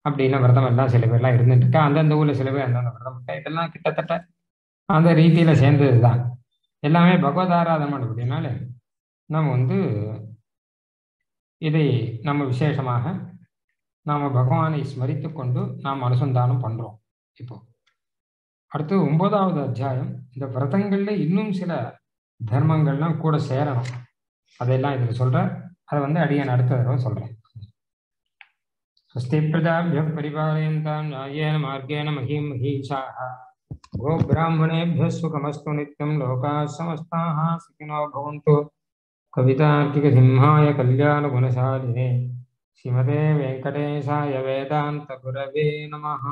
அப்படின்னா விரதம் எல்லாம் சில பேர்லாம் இருந்துட்டு இருக்கா. அந்தந்த ஊர்ல சில பேர் அந்தந்த விரதம் இருக்கா. இதெல்லாம் கிட்டத்தட்ட அந்த ரீதியில சேர்ந்தது தான் எல்லாமே பகவத் ஆராதனை அப்படின்னால நம்ம வந்து இதை நம்ம விசேஷமாக நாம பகவானை ஸ்மரித்து கொண்டு நாம் அனுசந்தானம் பண்றோம் இப்போ அடுத்து ஒன்பதாவது அத்தியாயம் இந்த விரதங்கள்ல இன்னும் சில தர்மங்கள்லாம் கூட சேரணும் அதையெல்லாம் இதுல சொல்ற அதை வந்து அடியன் அடுத்த தடவை சொல்றேன் स्वस्ति प्रजाभ्यः परिपालयन्तां न्यायेन मार्गेण महीं महीषाः गो ब्राह्मणेभ्य सुखमस्तु नित्यं लोकाः समस्ताः सुखिनो भवन्तु। कवितार्किकसिंहाय कल्याणगुणशालिने श्रीमते वेङ्कटेशाय वेदान्तगुरवे नमः।